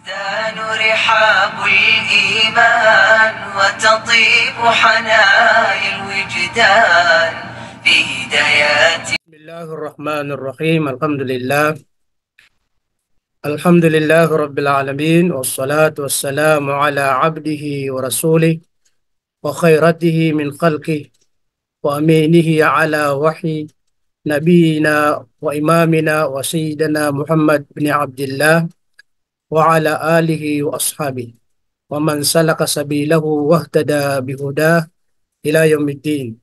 تزدان رحاب الإيمان وتطيب حنايا الوجدان في هدايات بسم الله الرحمن الرحيم. الحمد لله. الحمد لله رب العالمين والصلاة والسلام على عبده ورسوله وخيرته من خلقه وأمينه على وحي نبينا وإمامنا وسيدنا محمد بن عبد الله. وعلى آله وأصحابه. ومن سلك سبيله واهتدى بهداه إلى يوم الدين.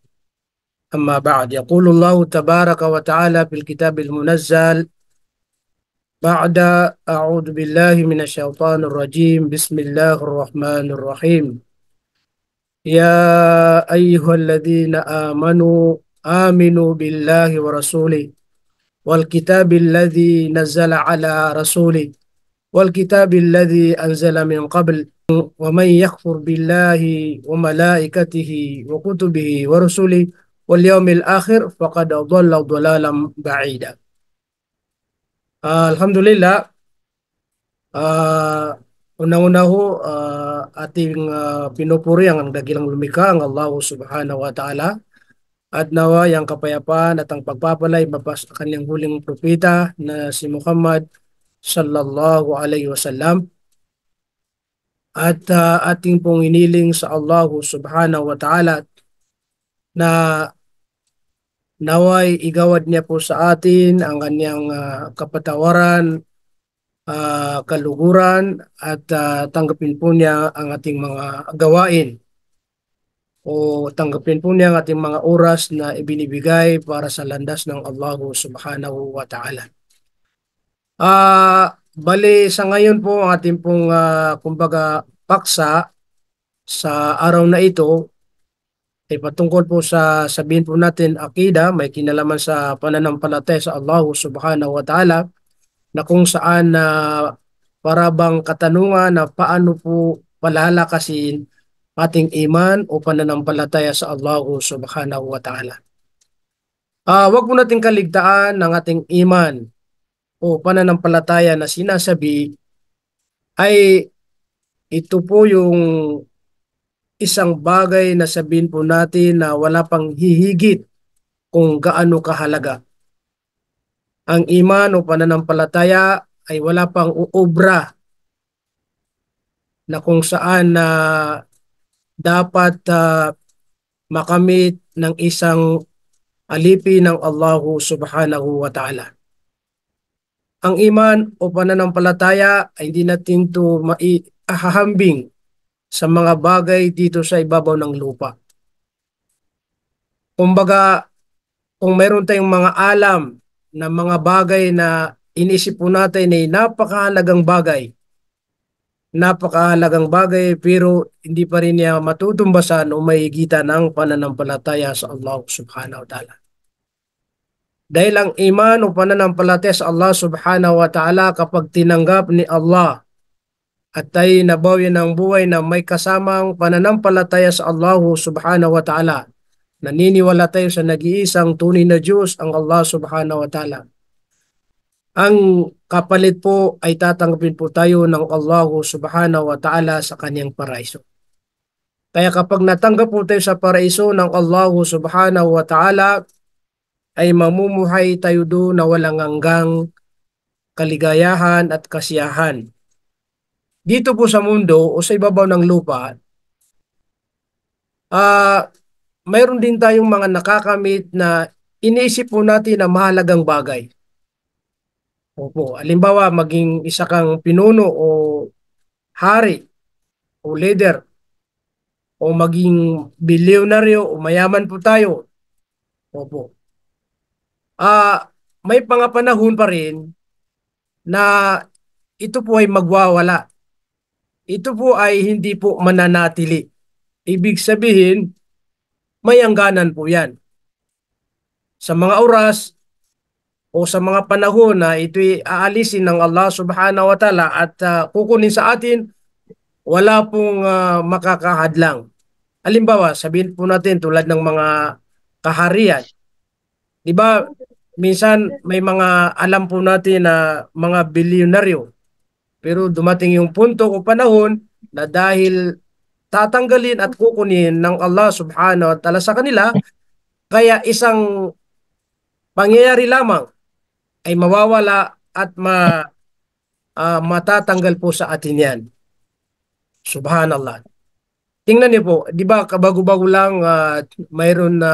أما بعد يقول الله تبارك وتعالى في الكتاب المنزل بعد أعوذ بالله من الشيطان الرجيم. بسم الله الرحمن الرحيم. يا أيها الذين آمنوا آمنوا بالله ورسوله والكتاب الذي نزل على رسوله والكتاب الذي أنزل من قبل ومن يكفر بالله وملائكته وكتبه ورسله واليوم الآخر فقد ضل ضلالا بعيدا Ah, Alhamdulillah ah, unang-una ho ah, ating ah, pinupuri ang dakilang lumikha ang Allah subhanahu wa ta'ala at nawa ang kapayapaan at ang pagpapalay mapas sa kanyang huling propeta na si Muhammad sallallahu alaihi wasallam at ah, ating pong iniling sa Allah subhanahu wa ta'ala na naway igawad niya po sa atin ang kanyang ah, kapatawaran, ah, kaluguran at ah, tanggapin po niya ang ating mga gawain o tanggapin po niya ang ating mga oras na ibinibigay para sa landas ng Allah subhanahu wa ta'ala. Ah, bali sa ngayon po ang ating pong ah, kumbaga paksa sa araw na ito ay patungkol po sa sabihin po natin akida, may kinalaman sa pananampalataya sa Allah subhanahu wa ta'ala na kung saan na para bang katanungan na paano po palalakasin ating iman o pananampalataya sa Allah subhanahu wa ta'ala. Ah, wag po nating kaligtaan ng ating iman o pananampalataya na sinasabi ay ito po yung isang bagay na sabihin po natin na wala pang hihigit kung gaano kahalaga. Ang iman o pananampalataya ay wala pang uobra na kung saan na dapat ah, makamit ng isang alipi ng Allah subhanahu wa ta'ala. Ang iman o pananampalataya ay hindi natin ito maihahambing sa mga bagay dito sa ibabaw ng lupa. Kumbaga, kung meron tayong mga alam na mga bagay na inisip po natin ay napakahalagang bagay, napakahalagang bagay pero hindi pa rin niya matutumbasan o mahigitan ng pananampalataya sa Allah subhanahu wa ta'ala. Dahil ang iman o pananampalataya sa Allah subhanahu wa ta'ala kapag tinanggap ni Allah at tayo nabawi ng buhay na may kasamang pananampalataya sa Allah subhanahu wa ta'ala. Naniniwala tayo sa nag-iisang tunay na Diyos, ang Allah subhanahu wa ta'ala. Ang kapalit po ay tatanggapin po tayo ng Allah subhanahu wa ta'ala sa kanyang paraiso. Kaya kapag natanggap po tayo sa paraiso ng Allah subhanahu wa ta'ala, ay mamumuhay tayo doon na walang hanggang kaligayahan at kasiyahan dito po sa mundo o sa ibabaw ng lupa, ah mayroon din tayong mga nakakamit na iniisip po natin na mahalagang bagay. Opo, alimbawa maging isa kang pinuno o hari o leader o maging bilyonaryo o mayaman po tayo. Opo. Ah, may pangapanahon pa rin na ito po ay magwawala ito po ay hindi po mananatili. Ibig sabihin, may hangganan po yan. Sa mga oras o sa mga panahon na ito'y aalisin ng Allah subhanahu wa ta'ala at uh, kukunin sa atin, wala pong uh, makakahadlang. Halimbawa, sabihin po natin tulad ng mga kaharian. Di ba, minsan may mga alam po natin na mga bilyonaryo Pero dumating yung punto o panahon na dahil tatanggalin at kukunin ng Allah subhanahu wa ta'ala sa kanila, kaya isang pangyayari lamang ay mawawala at ma, ah, matatanggal po sa atin yan. Subhanallah. Tingnan niyo po, di ba kabago-bago lang ah, mayroon na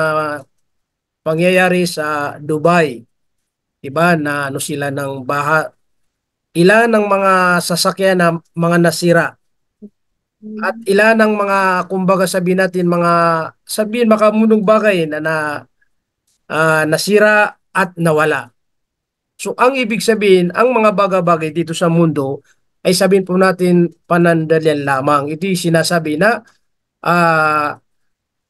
pangyayari sa Dubai. Di ba na ano sila ng baha. Ilan ng mga sasakyan na mga nasira. At ilan ng mga kumbaga sabihin natin mga sabihin makamunong bagay na, na ah, nasira at nawala. So ang ibig sabihin, ang mga bagay-bagay dito sa mundo ay sabihin po natin panandalian lamang. Ito yung sinasabi na ah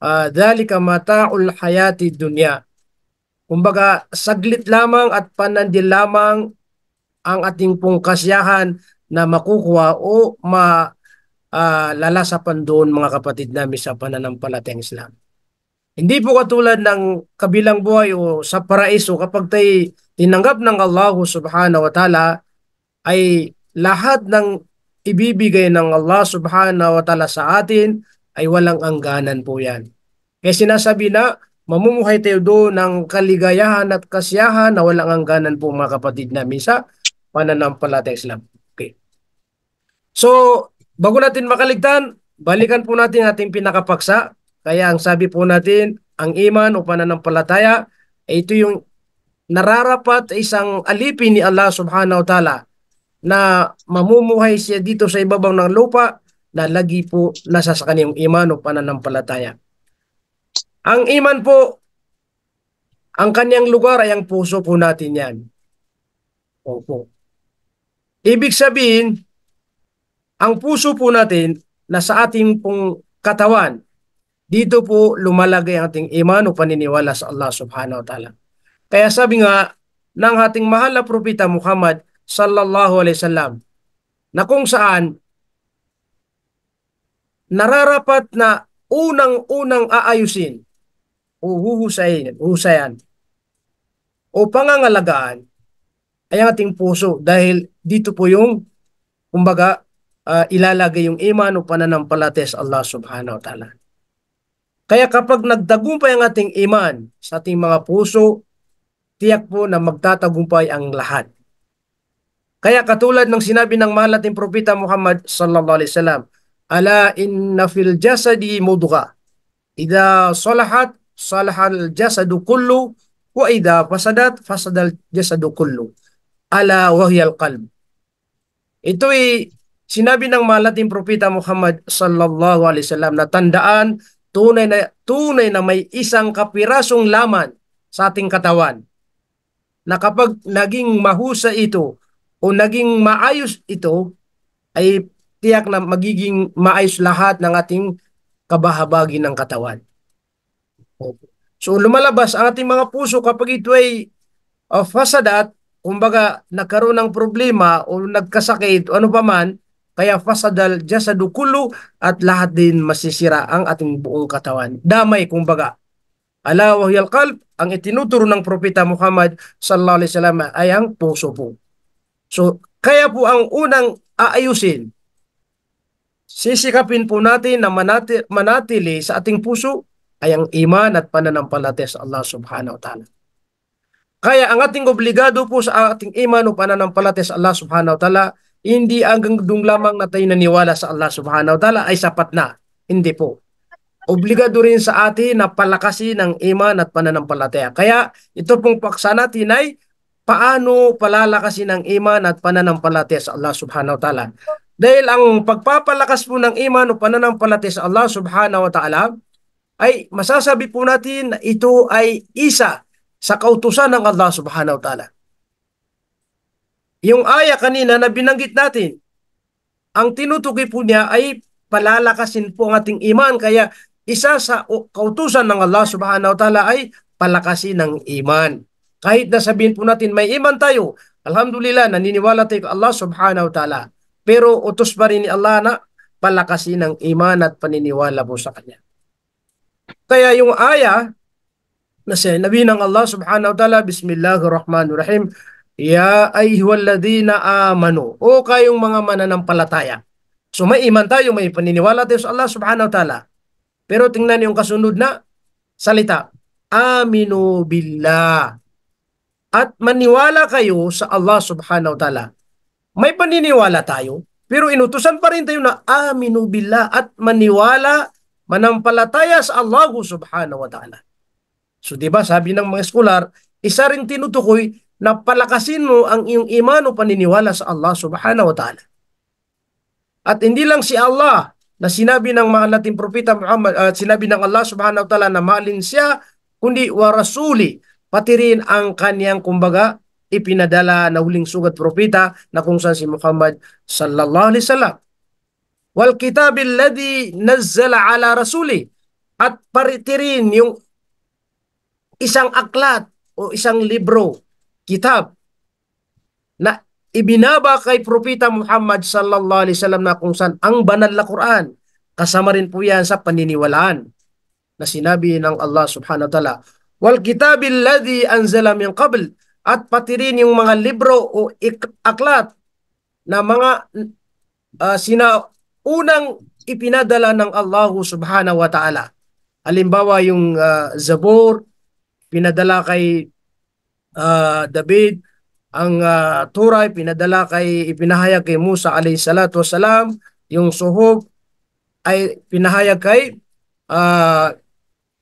uh, dhalika mata'ul hayati dunya. Kumbaga, saglit lamang at panandil lamang ang ating pong kasiyahan na makukuha o ma uh, lalasapan doon mga kapatid namin sa pananampalatayang Islam. Hindi po katulad ng kabilang buhay o sa paraiso kapag tayo tinanggap ng Allah subhanahu wa ta'ala ay lahat ng ibibigay ng Allah subhanahu wa ta'ala sa atin ay walang angganan po yan. Kaya sinasabi na mamumuhay tayo doon ng kaligayahan at kasiyahan na walang angganan po mga kapatid namin sa pananampalatayang Islam. Okay. So, bago natin makaligtan, balikan po natin ating pinakapaksa. Kaya ang sabi po natin, ang iman o pananampalataya, ay ito yung nararapat isang alipin ni Allah subhanahu wa ta'ala na mamumuhay siya dito sa ibabaw ng lupa na lagi po nasa sa kanyang iman o pananampalataya. Ang iman po, ang kanyang lugar ay ang puso po natin yan. Opo. Ibig sabihin, ang puso po natin na sa ating pong katawan, dito po lumalagay ang ating iman o paniniwala sa Allah subhanahu wa ta'ala. Kaya sabi nga ng ating mahal na propeta Muhammad sallallahu alaihi wasallam na kung saan nararapat na unang-unang aayusin o huhusayin, husayan o pangangalagaan ay ang ating puso dahil dito po yung kumbaga uh, ilalagay yung iman o pananampalataya sa Allah subhanahu wa ta'ala. Kaya kapag nagtagumpay ang ating iman sa ating mga puso, tiyak po na magtatagumpay ang lahat. Kaya katulad ng sinabi ng mahal nating propeta Muhammad sallallahu alaihi wasallam, ala inna fil jasadi mudgha. Ida salahat salahal jasadu kullu wa ida fasadat fasadal jasadu kullu. Ala wahyal qalb. Ito ay sinabi ng malating propeta Muhammad sallallahu alaihi wasallam na tandaan tunay na tunay na may isang kapirasong laman sa ating katawan na kapag naging mahusa ito o naging maayos ito ay tiyak na magiging maayos lahat ng ating kabahabagi ng katawan. So lumalabas ang ating mga puso kapag ito ay uh, fasadat, kumbaga nagkaroon ng problema o nagkasakit o ano pa man, kaya fasadal jasadu kullu at lahat din masisira ang ating buong katawan. Damay kumbaga. Ala wahyal qalb, ang itinuturo ng propeta Muhammad sallallahu alaihi wasallam ay ang puso po. So, kaya po ang unang aayusin sisikapin po natin na manati, manatili sa ating puso ay ang iman at pananampalataya sa Allah subhanahu wa ta'ala. Kaya ang ating obligado po sa ating iman o pananampalataya sa Allah subhanahu wa ta'ala, hindi hanggang dung lamang na tayo naniwala sa Allah subhanahu wa ta'ala ay sapat na. Hindi po. Obligado rin sa atin na palakasin ang iman at pananampalataya. Kaya ito pong paksa natin ay paano palalakasin ang iman at pananampalataya sa Allah subhanahu wa ta'ala. Dahil ang pagpapalakas po ng iman o pananampalataya sa Allah subhanahu wa ta'ala ay masasabi po natin na ito ay isa sa kautusan ng Allah subhanahu wa ta'ala. Yung aya kanina na binanggit natin, ang tinutukoy po niya ay palalakasin po ang ating iman. Kaya isa sa kautusan ng Allah subhanahu wa ta'ala ay palakasin ng iman. Kahit na sabihin po natin may iman tayo, alhamdulillah naniniwala tayo kay Allah subhanahu wa ta'ala. Pero utos pa rin ni Allah na palakasin ng iman at paniniwala po sa Kanya. Kaya yung aya na sinabi ng Allah subhanahu wa ta'ala, Bismillahirrahmanirrahim, Ya ayyuhalladhina amanu. O kayong mga mananampalataya. So may iman tayo, may paniniwala tayo sa Allah subhanahu wa ta'ala. Pero tingnan yung kasunod na salita. Aminu billah. At maniwala kayo sa Allah subhanahu wa ta'ala. May paniniwala tayo, pero inutusan pa rin tayo na aminu billah at maniwala, manampalataya sa Allah subhanahu wa ta'ala. So 'di ba sabi ng mga scholar, isa ring tinutukoy na palakasin mo ang iyong iman o paniniwala sa Allah subhanahu wa ta'ala. At hindi lang si Allah na sinabi ng mahal nating propeta Muhammad at uh, sinabi ng Allah subhanahu wa ta'ala na mahalin siya kundi wa rasuli pati rin ang kaniyang kumbaga ipinadala na huling sugat propeta na kung saan si Muhammad sallallahu alaihi wasallam. Wal kitabil ladhi nazzala ala rasuli. At paritirin yung isang aklat o isang libro kitab na ibinaba kay Propeta Muhammad sallallahu alaihi wasallam na kung saan ang banal na Quran. Kasama rin po yan sa paniniwalaan na sinabi ng Allah subhanahu wa ta'ala. Wal kitabil ladhi anzala min qabl at pati rin yung mga libro o aklat na mga uh, sina unang ipinadala ng Allah subhanahu wa ta'ala. Halimbawa yung uh, Zabur pinadala kay uh, David, ang uh, Torah pinadala kay ipinahayag kay Musa alayhi salatu wasalam, yung suhub ay pinahayag kay uh,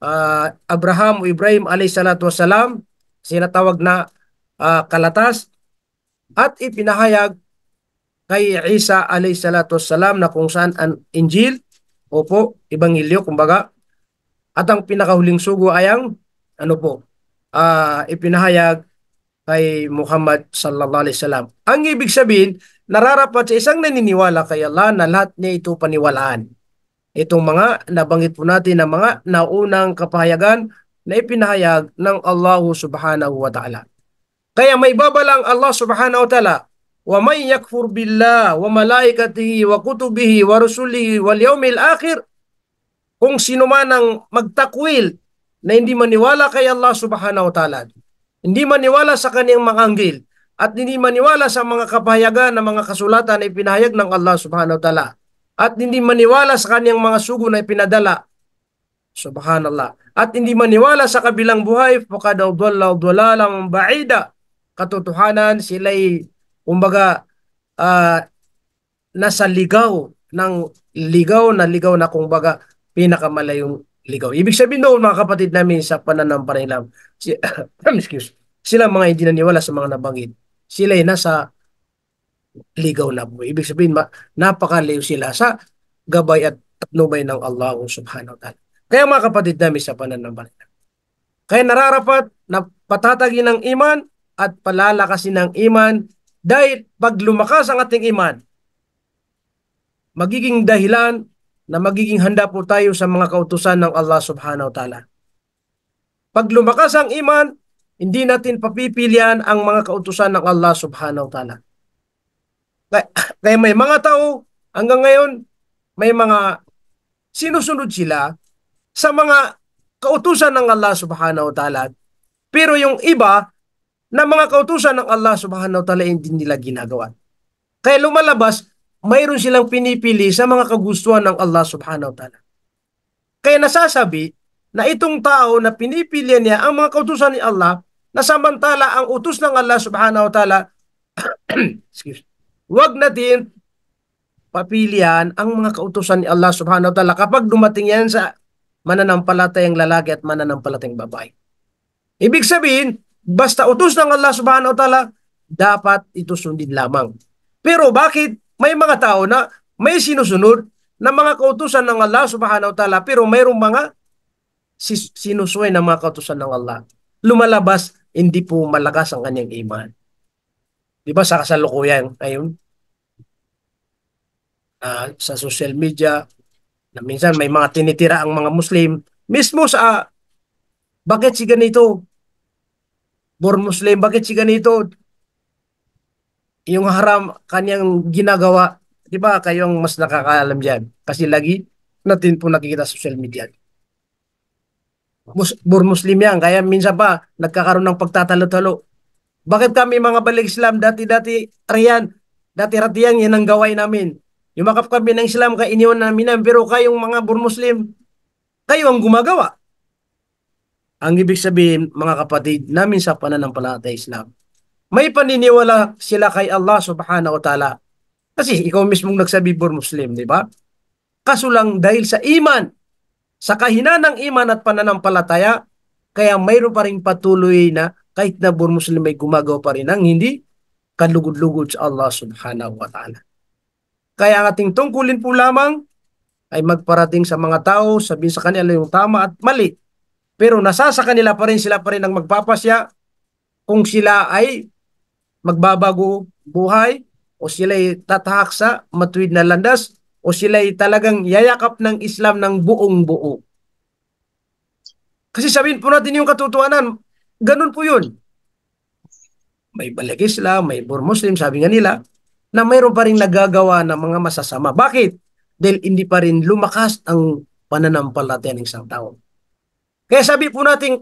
uh, Abraham o Ibrahim alayhi salatu wasalam, sinatawag na uh, kalatas at ipinahayag kay Isa alayhi salatu wasalam na kung saan ang Injil, opo, Ebanghelyo kumbaga, at ang pinakahuling sugo ay ang ano po, uh, ipinahayag kay Muhammad sallallahu alaihi wasallam. Ang ibig sabihin, nararapat sa isang naniniwala kay Allah na lahat niya ito paniwalaan. Itong mga nabanggit po natin na mga naunang kapahayagan na ipinahayag ng Allah subhanahu wa ta'ala. Kaya may babalang Allah subhanahu wa ta'ala, malaikatihi wa kutubihi wa rusulihi wal yawmil akhir. Kung sino man ang magtakwil na hindi maniwala kay Allah subhanahu wa ta'ala, hindi maniwala sa kaniyang mga anggil, at hindi maniwala sa mga kapahayagan ng mga kasulatan na ipinahayag ng Allah subhanahu wa ta'ala, at hindi maniwala sa kaniyang mga sugo na ipinadala, subhanallah, at hindi maniwala sa kabilang buhay, fakadaw dwalaw dwalalang ba'ida, katotohanan sila'y, kumbaga, uh, nasa ligaw ng ligaw na ligaw na kumbaga pinakamalayong ligaw. Ibig sabihin doon mga kapatid namin sa pananampalataya, si, excuse, sila mga hindi naniwala sa mga nabanggit. Sila ay nasa ligaw na buhay. Ibig sabihin, ma, napakalayo sila sa gabay at tatnubay ng Allah subhanahu wa ta'ala. Kaya mga kapatid namin sa pananampalataya. Kaya nararapat na patatagin ng iman at palalakasin ng iman dahil pag lumakas ang ating iman, magiging dahilan na magiging handa po tayo sa mga kautusan ng Allah subhanahu wa ta'ala. Pag lumakas ang iman, hindi natin papipilian ang mga kautusan ng Allah subhanahu wa ta'ala. Kaya may mga tao hanggang ngayon, may mga sinusunod sila sa mga kautusan ng Allah subhanahu wa ta'ala. Pero yung iba na mga kautusan ng Allah subhanahu wa ta'ala hindi nila ginagawa. Kaya lumalabas mayroon silang pinipili sa mga kagustuhan ng Allah subhanahu wa ta'ala. Kaya nasasabi na itong tao na pinipili niya ang mga kautusan ni Allah na samantala ang utos ng Allah subhanahu wa ta'ala excuse, wag natin papilian ang mga kautusan ni Allah subhanahu wa ta'ala kapag dumating yan sa mananampalatayang lalaki at mananampalatayang babae. Ibig sabihin, basta utos ng Allah subhanahu wa ta'ala, dapat ito sundin lamang. Pero bakit may mga tao na may sinusunod na mga kautusan ng Allah subhanahu wa ta'ala pero mayroong mga sinusuway ng mga kautusan ng Allah. Lumalabas, hindi po malakas ang kanyang iman. Di ba sa kasalukuyan ngayon? Uh, sa social media, na minsan may mga tinitira ang mga Muslim, mismo sa, bakit si ganito? Born Muslim, bakit si ganito? yung haram kanyang ginagawa, di ba kayong mas nakakaalam diyan? Kasi lagi natin po nakikita sa social media. Mus Muslim yan, kaya minsan pa nagkakaroon ng pagtatalo-talo. Bakit kami mga balik Islam dati-dati riyan, dati ratiyan yan ang gaway namin. Yumakap kami ng Islam kay iniwan namin yan, pero kayong mga Muslim, kayo ang gumagawa. Ang ibig sabihin, mga kapatid, namin sa pananampalataya Islam, may paniniwala sila kay Allah subhanahu wa ta'ala. Kasi ikaw mismong nagsabi for Muslim, di ba? Kaso lang dahil sa iman, sa kahinaan ng iman at pananampalataya, kaya mayroon pa rin patuloy na kahit na for Muslim ay gumagawa pa rin ng hindi kalugod-lugod sa Allah subhanahu wa ta'ala. Kaya ang ating tungkulin po lamang ay magparating sa mga tao, sabihin sa kanila yung tama at mali pero nasa sa kanila pa rin sila pa rin ang magpapasya kung sila ay magbabago buhay o sila ay tatahak sa matuwid na landas o sila ay talagang yayakap ng Islam ng buong buo. Kasi sabihin po natin yung katotohanan, ganun po yun. May balik Islam, may bur Muslim, sabi nga nila, na mayroon pa rin nagagawa ng mga masasama. Bakit? Dahil hindi pa rin lumakas ang pananampalataya ng isang tao. Kaya sabi po natin,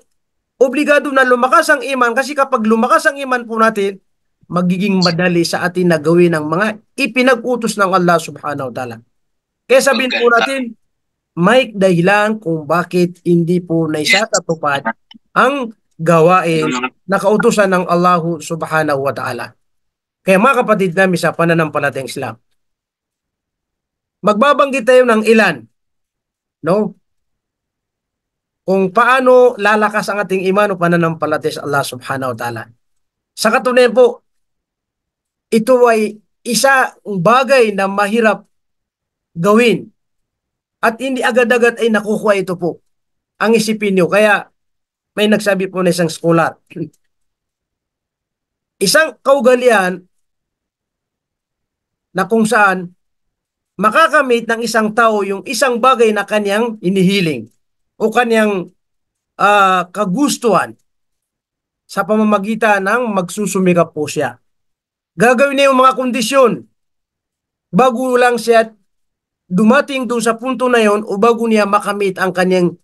obligado na lumakas ang iman kasi kapag lumakas ang iman po natin, magiging madali sa atin na gawin ang mga ipinag-utos ng Allah subhanahu wa ta'ala. Kaya sabihin po natin, may dahilan kung bakit hindi po naisatutupad ang gawain na kautusan ng Allah subhanahu wa ta'ala. Kaya mga kapatid namin sa pananampalatayang Islam, magbabanggit tayo ng ilan, no? Kung paano lalakas ang ating iman o pananampalataya sa Allah subhanahu wa ta'ala. Sa katunayan po, ito ay isa bagay na mahirap gawin at hindi agad-agad ay nakukuha ito po ang isipin nyo. Kaya may nagsabi po na isang scholar. isang kaugalian na kung saan makakamit ng isang tao yung isang bagay na kanyang inihiling o kanyang uh, kagustuhan sa pamamagitan ng magsusumikap po siya. Gagawin niya yung mga kondisyon bago lang siya dumating doon sa punto na yon o bago niya makamit ang kanyang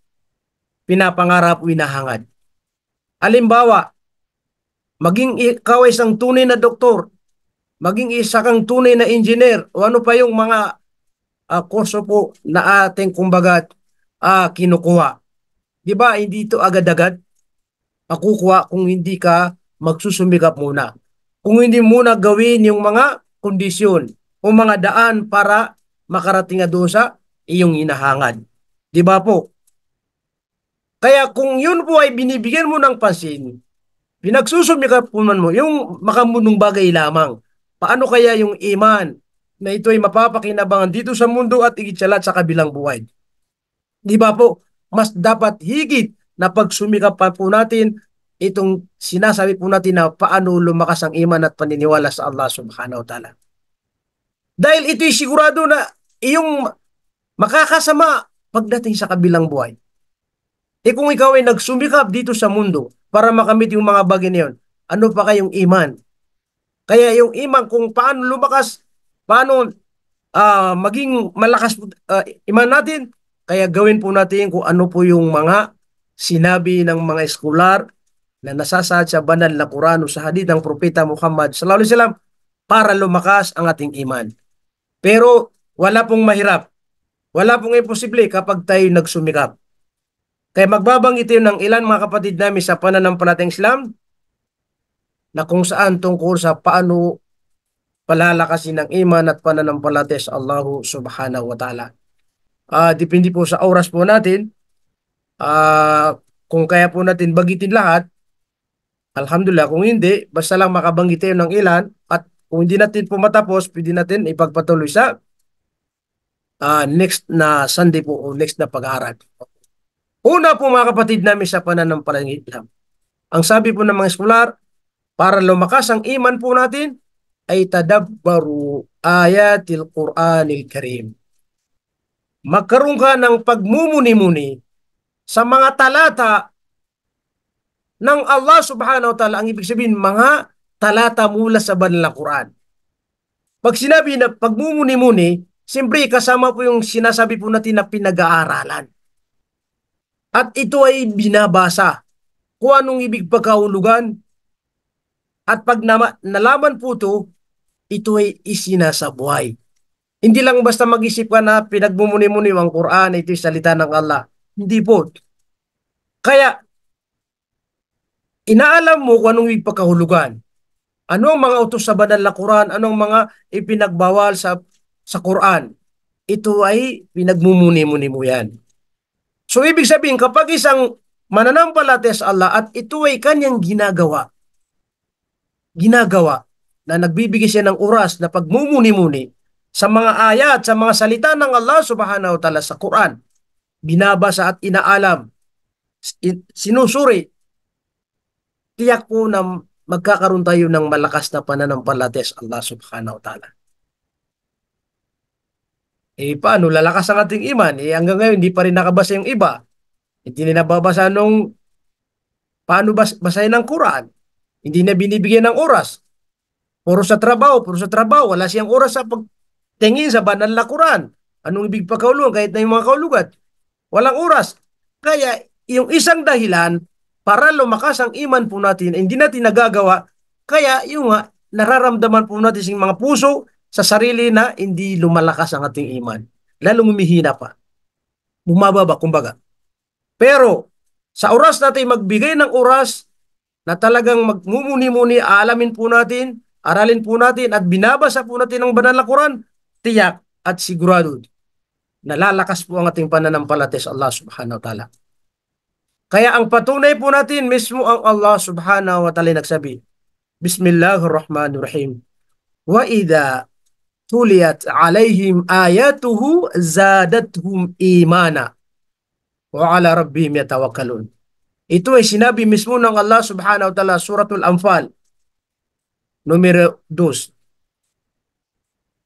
pinapangarap o inahangad. Alimbawa, maging ikaw isang tunay na doktor, maging isa kang tunay na engineer o ano pa yung mga uh, kurso po na ating kumbaga uh, kinukuha. Di ba, hindi ito agad-agad makukuha kung hindi ka magsusumikap muna. Kung hindi muna gawin yung mga kondisyon o mga daan para makarating na doon sa iyong hinahangad. Di ba po? Kaya kung yun po ay binibigyan mo ng pansin, pinagsusumikap po man mo, yung makamunong bagay lamang. Paano kaya yung iman na ito ay mapapakinabangan dito sa mundo at igitsalat sa kabilang buhay? Di ba po? Mas dapat higit na pagsumikap pa po natin itong sinasabi po natin na paano lumakas ang iman at paniniwala sa Allah subhanahu wa ta'ala. Dahil ito'y sigurado na iyong makakasama pagdating sa kabilang buhay. E kung ikaw ay nagsumikap dito sa mundo para makamit yung mga bagay na yun, ano pa kayong iman? Kaya yung iman kung paano lumakas, paano uh, maging malakas uh, iman natin, kaya gawin po natin kung ano po yung mga sinabi ng mga eskolar na nasasaad sa banal na Quran o sa hadith ng Propeta Muhammad sallallahu alaihi wasallam para lumakas ang ating iman. Pero wala pong mahirap. Wala pong imposible kapag tayo nagsumikap. Kaya magbabanggit ito ng ilan mga kapatid namin sa pananampalatayang Islam na kung saan tungkol sa paano palalakasin ng iman at pananampalataya sa Allah subhanahu wa ta'ala uh, depende po sa oras po natin. Uh, kung kaya po natin bagitin lahat, alhamdulillah. Kung hindi, basta lang makabanggit tayo ng ilan at kung hindi natin po matapos, pwede natin ipagpatuloy sa uh, next na Sunday po o next na pag-aaral. Una po mga kapatid namin sa pananampalatayang Islam. Ang sabi po ng mga eskolar, para lumakas ang iman po natin, ay tadabbaru ayatil Qur'anil Karim magkaroon ka ng pagmumuni-muni sa mga talata ng Allah subhanahu wa ta'ala. Ang ibig sabihin, mga talata mula sa banal na Quran. Pag sinabi na pagmumuni-muni, siyempre kasama po yung sinasabi po natin na pinag-aaralan. At ito ay binabasa. Kung anong ibig pagkaulugan, At pag nalaman po ito, ito ay isinasabuhay. Hindi lang basta mag-isip ka na pinagmumuni-muni ang Quran, ito ay salita ng Allah. Hindi po. Kaya, inaalam mo kung anong ipagkahulugan. Ano ang mga utos sa banal na Quran? Anong mga ipinagbawal sa sa Quran? Ito ay pinagmumuni-muni mo yan. So, ibig sabihin, kapag isang mananampalataya sa Allah at ito ay kanyang ginagawa, ginagawa na nagbibigay siya ng oras na pagmumuni-muni sa mga ayat, sa mga salita ng Allah subhanahu wa ta'ala sa Quran, binabasa at inaalam, sinusuri, tiyak po na magkakaroon tayo ng malakas na pananampalataya sa Allah subhanahu wa ta'ala. Eh paano, lalakas ang ating iman? Eh hanggang ngayon, hindi pa rin nakabasa yung iba. Hindi na nababasa nung paano bas basahin ng Quran. Hindi na binibigyan ng oras. Puro sa trabaho, puro sa trabaho. Wala siyang oras sa pagtingin sa banal na Quran. Anong ibig pagkaulungan kahit na yung mga kaulugat? Walang oras. Kaya yung isang dahilan para lumakas ang iman po natin, hindi natin nagagawa, kaya yung nga, nararamdaman po natin sa mga puso sa sarili na hindi lumalakas ang ating iman. Lalong humihina pa. Bumababa, kumbaga. Pero, sa oras natin magbigay ng oras na talagang magmumuni-muni, aalamin po natin, aralin po natin at binabasa po natin ang banal na Quran, tiyak at sigurado nalalakas po ang ating pananampalataya sa Allah subhanahu wa ta'ala. Kaya ang patunay po natin mismo ang Allah subhanahu wa ta'ala nagsabi, Bismillahirrahmanirrahim. Wa idha tuliyat alaihim ayatuhu zadathum imana wa ala rabbihim yatawakkalun. Ito ay sinabi mismo ng Allah subhanahu wa ta'ala suratul Anfal numero 2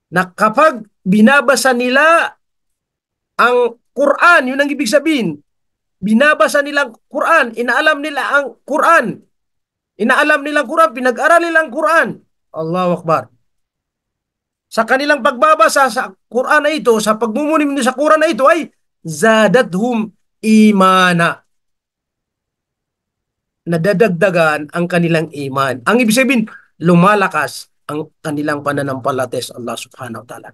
na kapag binabasa nila ang Quran, yun ang ibig sabihin, binabasa nila ang Quran, inaalam nila ang Quran, inaalam nila ang Quran, pinag-aral nila ang Quran. Allahu Akbar. Sa kanilang pagbabasa sa Quran na ito, sa pagmumunim sa Quran na ito ay zadathum imana. Nadadagdagan ang kanilang iman. Ang ibig sabihin, lumalakas ang kanilang pananampalataya sa Allah subhanahu wa ta'ala.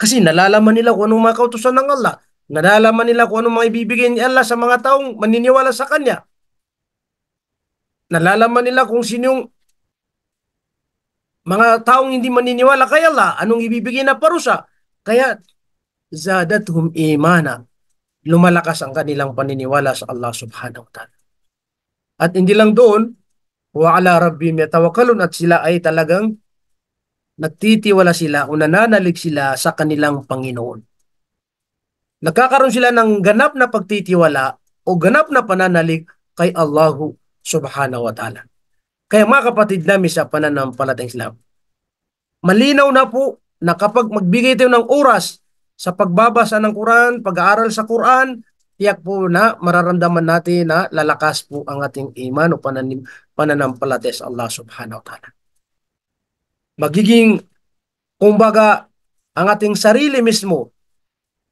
Kasi nalalaman nila kung anong mga kautusan ng Allah. Nalalaman nila kung anong mga ibibigay ni Allah sa mga taong maniniwala sa Kanya. Nalalaman nila kung sino yung mga taong hindi maniniwala kay Allah, anong ibibigay na parusa. Kaya, zadathum imana. Lumalakas ang kanilang paniniwala sa Allah subhanahu wa ta'ala. At hindi lang doon, wa ala rabbim at sila ay talagang nagtitiwala sila o nananalig sila sa kanilang Panginoon. Nagkakaroon sila ng ganap na pagtitiwala o ganap na pananalig kay Allahu subhanahu wa ta'ala. Kaya mga kapatid namin sa pananampalatayang Islam, malinaw na po na kapag magbigay tayo ng oras sa pagbabasa ng Quran, pag-aaral sa Quran, tiyak po na mararamdaman natin na lalakas po ang ating iman o pananim, pananampalataya sa Allah subhanahu wa ta'ala. Magiging, kumbaga, ang ating sarili mismo,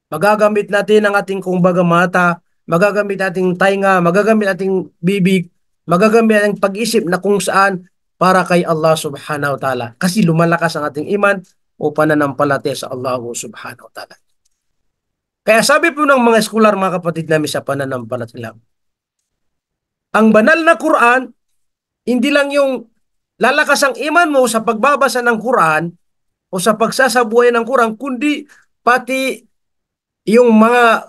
magagamit natin ang ating kumbaga mata, magagamit nating tainga, magagamit nating bibig, magagamit nating pag-isip na kung saan para kay Allah subhanahu wa ta'ala. Kasi lumalakas ang ating iman o pananampalataya sa Allah subhanahu wa ta'ala. Kaya sabi po ng mga eskular, mga kapatid namin sa pananampalataya, ang banal na Quran, hindi lang yung lalakas ang iman mo sa pagbabasa ng Quran o sa pagsasabuhay ng Quran, kundi pati yung mga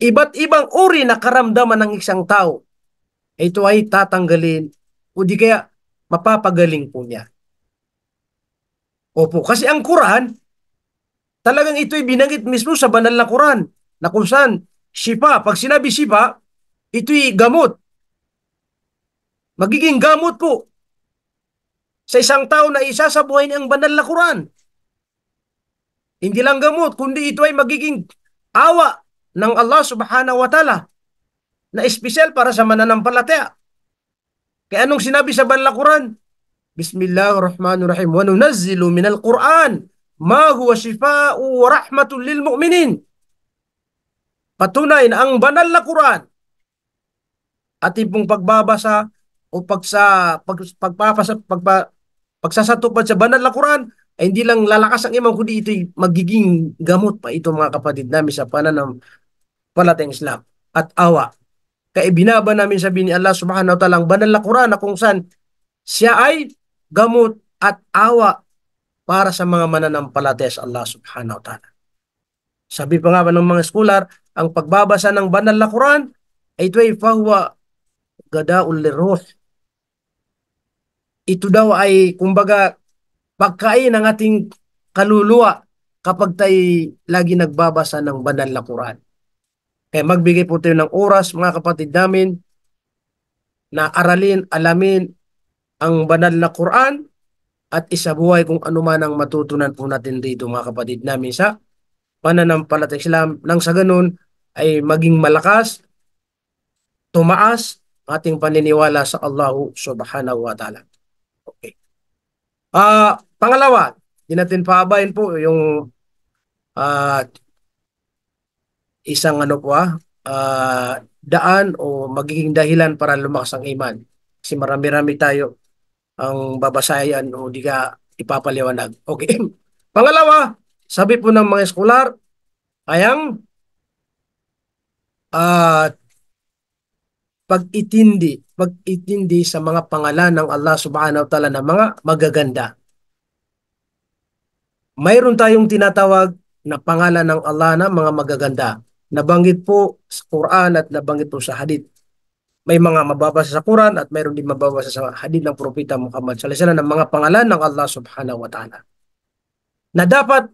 iba't ibang uri na karamdaman ng isang tao, ito ay tatanggalin o di kaya mapapagaling po niya. Opo, kasi ang Quran, Talagang ito'y binanggit mismo sa banal na Quran na kung saan shifa, pag sinabi shifa, ito'y gamot. Magiging gamot po sa isang tao na isa sa buhay niyang banal na Quran. Hindi lang gamot, kundi ito ay magiging awa ng Allah subhanahu wa ta'ala na espesyal para sa mananampalataya. Kaya anong sinabi sa banal na Quran? Bismillahirrahmanirrahim. Wa nunazzilu minal Quran ma huwa shifa'u wa rahmatul lil mu'minin. Patunay na ang banal na Quran at ipong pagbabasa o pagsa pag, pagpapasa pagpa, pagsasatupad sa banal na Quran ay hindi lang lalakas ang iman kundi ito'y magiging gamot pa ito mga kapatid namin sa pananampalatayang Islam at awa. Kaya binaba namin sabi ni Allah subhanahu wa ta'ala banal na Quran na kung saan siya ay gamot at awa para sa mga mananampalataya sa Allah subhanahu wa ta'ala. Sabi pa nga ba ng mga scholar, ang pagbabasa ng banal na Quran ay ito ay fahuwa gadaul liruh. Ito daw ay kumbaga pagkain ng ating kaluluwa kapag tayo lagi nagbabasa ng banal na Quran. Kaya magbigay po tayo ng oras mga kapatid namin na aralin, alamin ang banal na Quran at isabuhay kung ano man ang matutunan po natin dito mga kapatid namin sa pananampalatay Islam nang sa ganun ay maging malakas, tumaas ating paniniwala sa Allah subhanahu wa ta'ala. Okay. Uh, pangalawa, hindi natin paabayin po yung uh, isang ano po ah, uh, daan o magiging dahilan para lumakas ang iman. Kasi marami-rami tayo ang babasayan o di ka ipapaliwanag. Okay. Pangalawa, sabi po ng mga eskolar, ay ang uh, pag-itindi, pag-itindi sa mga pangalan ng Allah subhanahu wa ta'ala na mga magaganda. Mayroon tayong tinatawag na pangalan ng Allah na mga magaganda. Nabanggit po sa Quran at nabanggit po sa hadith. May mga mababasa sa Quran at mayroon din mababasa sa hadith ng Propeta Muhammad sallallahu alaihi ng mga pangalan ng Allah subhanahu wa ta'ala. Na dapat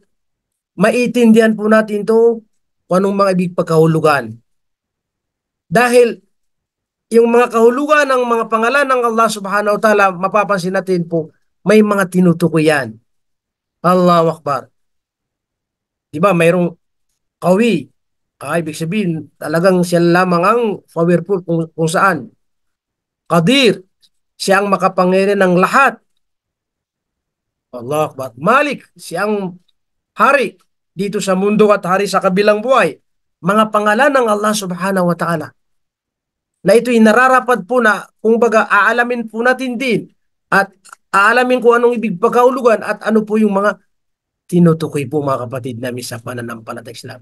maitindihan po natin to kung anong mga ibig pagkahulugan. Dahil yung mga kahulugan ng mga pangalan ng Allah subhanahu wa ta'ala, mapapansin natin po, may mga tinutukoy yan. Allahu Akbar. Di ba, mayroong kawi. Ah, ibig sabihin, talagang siya lamang ang powerful kung, kung saan. Qadir, siya ang makapangyarihan ng lahat. Allah Akbar. Malik, siya ang hari dito sa mundo at hari sa kabilang buhay. Mga pangalan ng Allah subhanahu wa ta'ala. Na ito'y nararapat po na kung baga aalamin po natin din at aalamin ko anong ibig pagkaulugan at ano po yung mga tinutukoy po mga kapatid namin sa pananampalatay Islam.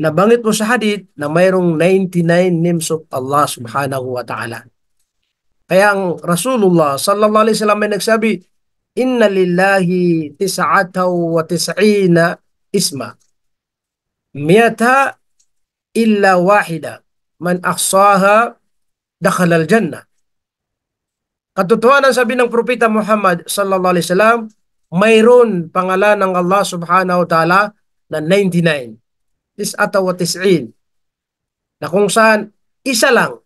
Nabanggit po sa hadith na mayroong 99 names of Allah subhanahu wa ta'ala. Kaya ang Rasulullah sallallahu alaihi wasallam ay nagsabi, inna lillahi tis'ataw wa tis'ina isma. Miyata illa wahida. Man aksaha dakhala al-jannah. Katotohanan sabi ng propeta Muhammad sallallahu alaihi wasallam, mayroon pangalan ng Allah subhanahu wa ta'ala na 99. Tis'ata wa. Na kung saan isa lang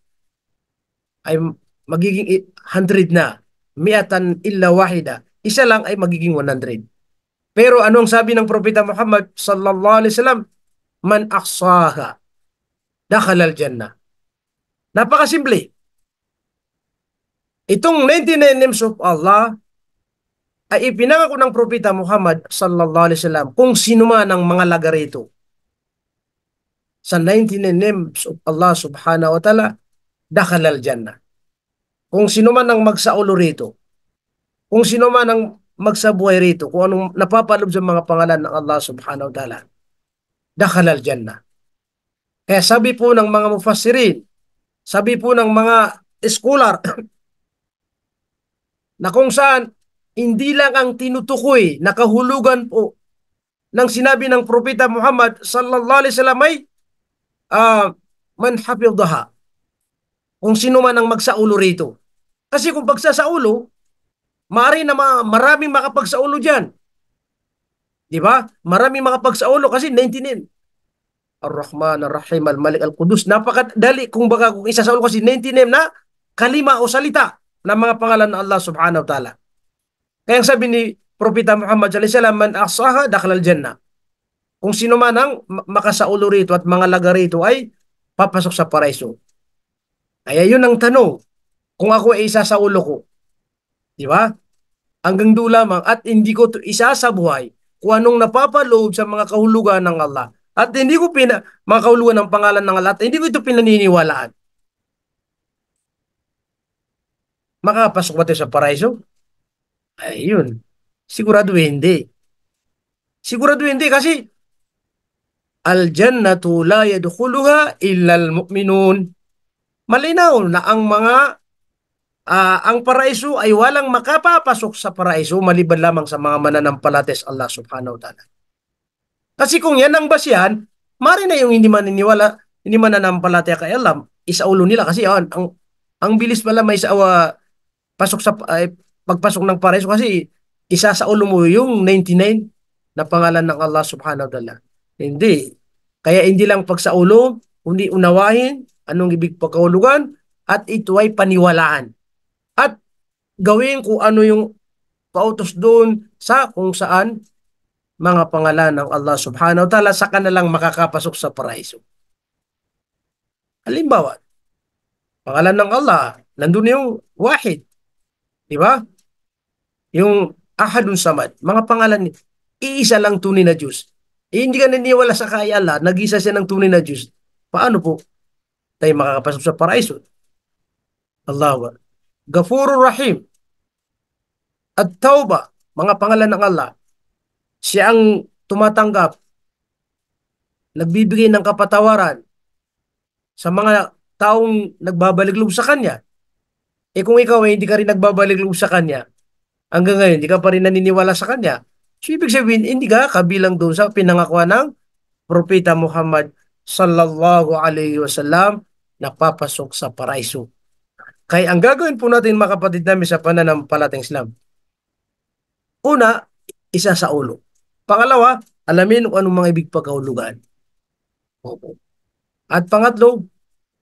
ay magiging 100 na. Miatan illa wahida isa lang ay magiging 100. Pero anong sabi ng Propeta Muhammad sallallahu alaihi wasallam? Man aksaha dakhala al-jannah. Napakasimple. Itong 99 names of Allah ay ipinangako ng Propeta Muhammad sallallahu alaihi wasallam kung sino man ang mga laga rito. Sa 99 names of Allah subhanahu wa ta'ala, dakhala al-jannah. Kung sino man ang magsaulo rito, kung sino man ang magsabuhay rito, kung anong napapalob sa mga pangalan ng Allah subhanahu wa ta'ala, dakhalal jannah. Kaya sabi po ng mga mufassirin, sabi po ng mga scholar, na kung saan hindi lang ang tinutukoy, nakahulugan po ng sinabi ng Propeta Muhammad sallallahu alaihi wasallam ay uh, man hafidhaha. Kung sino man ang magsaulo rito. Kasi kung pagsasaulo, Mari na ma- maraming makapagsaulo dyan. Di ba? Maraming makapagsaulo kasi 19 Ar-Rahman, Ar-Rahim, Al-Malik, Al-Qudus. Napakadali kung baka kung isa sa kasi 99 na kalima o salita ng mga pangalan ng Allah subhanahu wa ta'ala. Kaya sabi ni Propeta Muhammad sallallahu alaihi wasallam, man ahsaha dakhlal jannah. Kung sino man ang makasaulo rito at mga laga rito ay papasok sa paraiso. Kaya yun ang tanong. Kung ako ay isa sa ulo ko, Di ba? Hanggang doon lamang at hindi ko to isasabuhay kung anong napapaloob sa mga kahulugan ng Allah. At hindi ko pina, mga kahulugan ng pangalan ng Allah hindi ko ito pinaniniwalaan. makapasok ba tayo sa paraiso? Ayun. Sigurado hindi. Sigurado hindi kasi al-jannatu la yadkhuluha illa al-mu'minun. Malinaw na ang mga uh, ang paraiso ay walang makapapasok sa paraiso maliban lamang sa mga mananampalates Allah subhanahu wa ta'ala. Kasi kung yan ang basihan, mari na yung hindi maniniwala, hindi mananampalataya kay Allah, isaulo nila kasi yan, ang ang bilis pala may isawa pasok sa ay, pagpasok ng paraiso kasi isa sa ulo mo yung 99 na pangalan ng Allah subhanahu wa ta'ala. Hindi. Kaya hindi lang pag sa ulo, kundi unawahin anong ibig pagkahulugan at ito ay paniwalaan. At gawin kung ano yung pautos doon sa kung saan mga pangalan ng Allah subhanahu wa ta'ala sa kanilang makakapasok sa paraiso. Halimbawa, pangalan ng Allah, nandun yung wahid. Di ba? Yung ahadun samad. Mga pangalan, iisa lang tunay na Diyos. Eh, hindi ka naniwala sa kaya Allah, nag-isa siya ng tunay na Diyos. Paano po tayo makakapasok sa paraiso? Allah. Gafurur Rahim. At Tauba, mga pangalan ng Allah. Siya ang tumatanggap, nagbibigay ng kapatawaran sa mga taong nagbabalik loob sa Kanya. Eh kung ikaw ay hindi ka rin nagbabalik loob sa Kanya, hanggang ngayon hindi ka pa rin naniniwala sa Kanya, So, ibig sabihin, hindi ka kabilang doon sa pinangakuan ng Propeta Muhammad sallallahu alayhi wasallam na papasok sa paraiso. Kaya ang gagawin po natin mga kapatid namin sa pananampalatang Islam, una, isa sa ulo. Pangalawa, alamin kung anong mga ibig pagkahulugan. Opo. At pangatlo,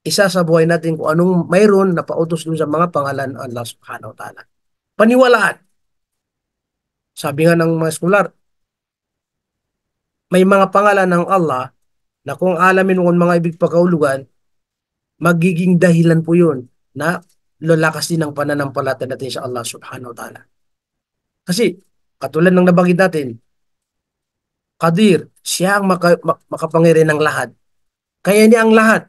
isa sa buhay natin kung anong mayroon na pautos dun sa mga pangalan ng Allah subhanahu wa ta'ala. Paniwalaan. Sabi nga ng mga scholar, may mga pangalan ng Allah na kung alamin mo mga ibig pagkaulugan, magiging dahilan po yun na lalakas din ang pananampalataya natin sa Allah subhanahu wa ta'ala. Kasi, katulad ng nabanggit natin, Kadir, siya ang maka, makapangyari ng lahat. Kaya niya ang lahat.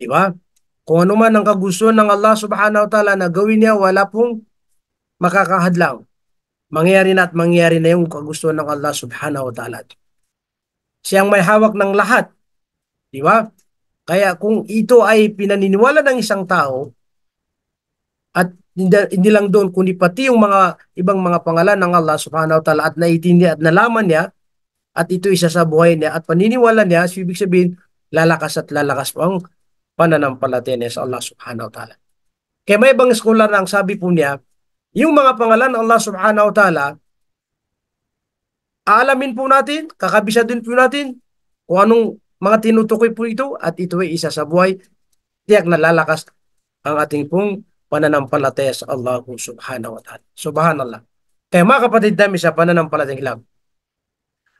Di ba? Kung ano man ang kagustuhan ng Allah subhanahu wa ta'ala na gawin niya, wala pong makakahadlang mangyari na at mangyari na yung kagustuhan ng Allah subhanahu wa ta'ala. Siyang may hawak ng lahat. Di ba? Kaya kung ito ay pinaniniwala ng isang tao, at hindi, hindi lang doon, kundi pati yung mga ibang mga pangalan ng Allah subhanahu wa ta'ala at naitindi at nalaman niya, at ito isa sa buhay niya at paniniwala niya, so ibig sabihin, lalakas at lalakas po ang pananampalataya niya sa Allah subhanahu wa ta'ala. Kaya may ibang scholar na ang sabi po niya, yung mga pangalan ng Allah subhanahu wa ta'ala, aalamin po natin, kakabisa din po natin kung anong mga tinutukoy po ito at ito ay isa sa buhay, tiyak na lalakas ang ating pong pananampalataya sa Allah subhanahu wa ta'ala. Subhanallah. Kaya mga kapatid namin sa pananampalatayang Islam,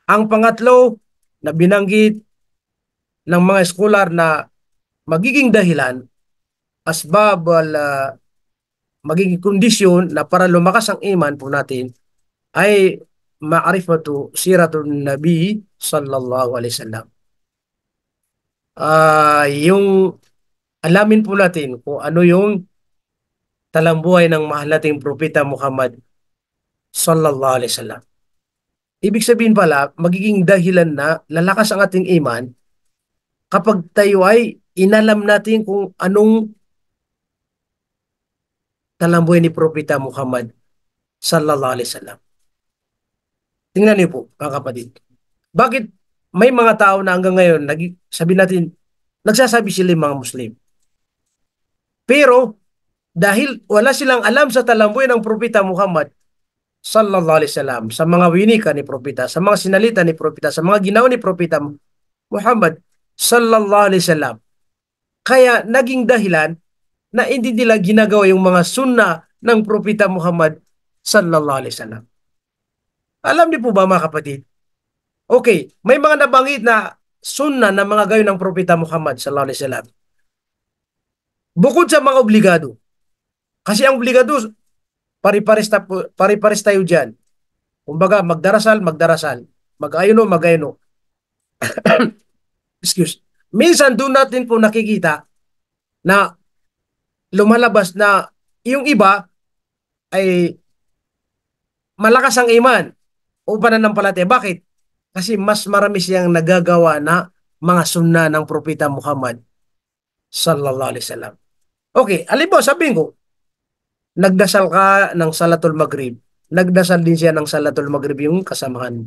ang pangatlo na binanggit ng mga scholar na magiging dahilan asbab al uh, magiging kondisyon na para lumakas ang iman po natin ay ma'rifatu siratun nabi sallallahu alaihi wasallam. Uh, yung alamin po natin kung ano yung talambuhay ng mahal nating propeta Muhammad sallallahu alaihi wasallam. Ibig sabihin pala, magiging dahilan na lalakas ang ating iman kapag tayo ay inalam natin kung anong talambuhay ni Propeta Muhammad sallallahu alaihi wasallam. Tingnan niyo po, mga kapatid. Bakit may mga tao na hanggang ngayon, sabi natin, nagsasabi sila yung mga Muslim. Pero, dahil wala silang alam sa talambuhay ng Propeta Muhammad, sallallahu alaihi wasallam, sa mga winika ni Propeta, sa mga sinalita ni Propeta, sa mga ginawa ni Propeta Muhammad, sallallahu alaihi wasallam. Kaya naging dahilan na hindi nila ginagawa yung mga sunna ng Propeta Muhammad sallallahu alaihi wasallam. Alam niyo po ba mga kapatid? Okay, may mga nabanggit na sunna na mga gayon ng Propeta Muhammad sallallahu alaihi wasallam. Bukod sa mga obligado. Kasi ang obligado, pari-pares, pari-pares tayo dyan. Kumbaga, magdarasal, magdarasal. Mag-ayuno, mag-ayuno. Excuse. Minsan doon natin po nakikita na lumalabas na yung iba ay malakas ang iman o pananampalataya. Bakit? Kasi mas marami siyang nagagawa na mga sunna ng propeta Muhammad sallallahu alaihi wasallam. Okay, alin po sabihin ko, nagdasal ka ng Salatul Maghrib. Nagdasal din siya ng Salatul Maghrib yung kasamahan.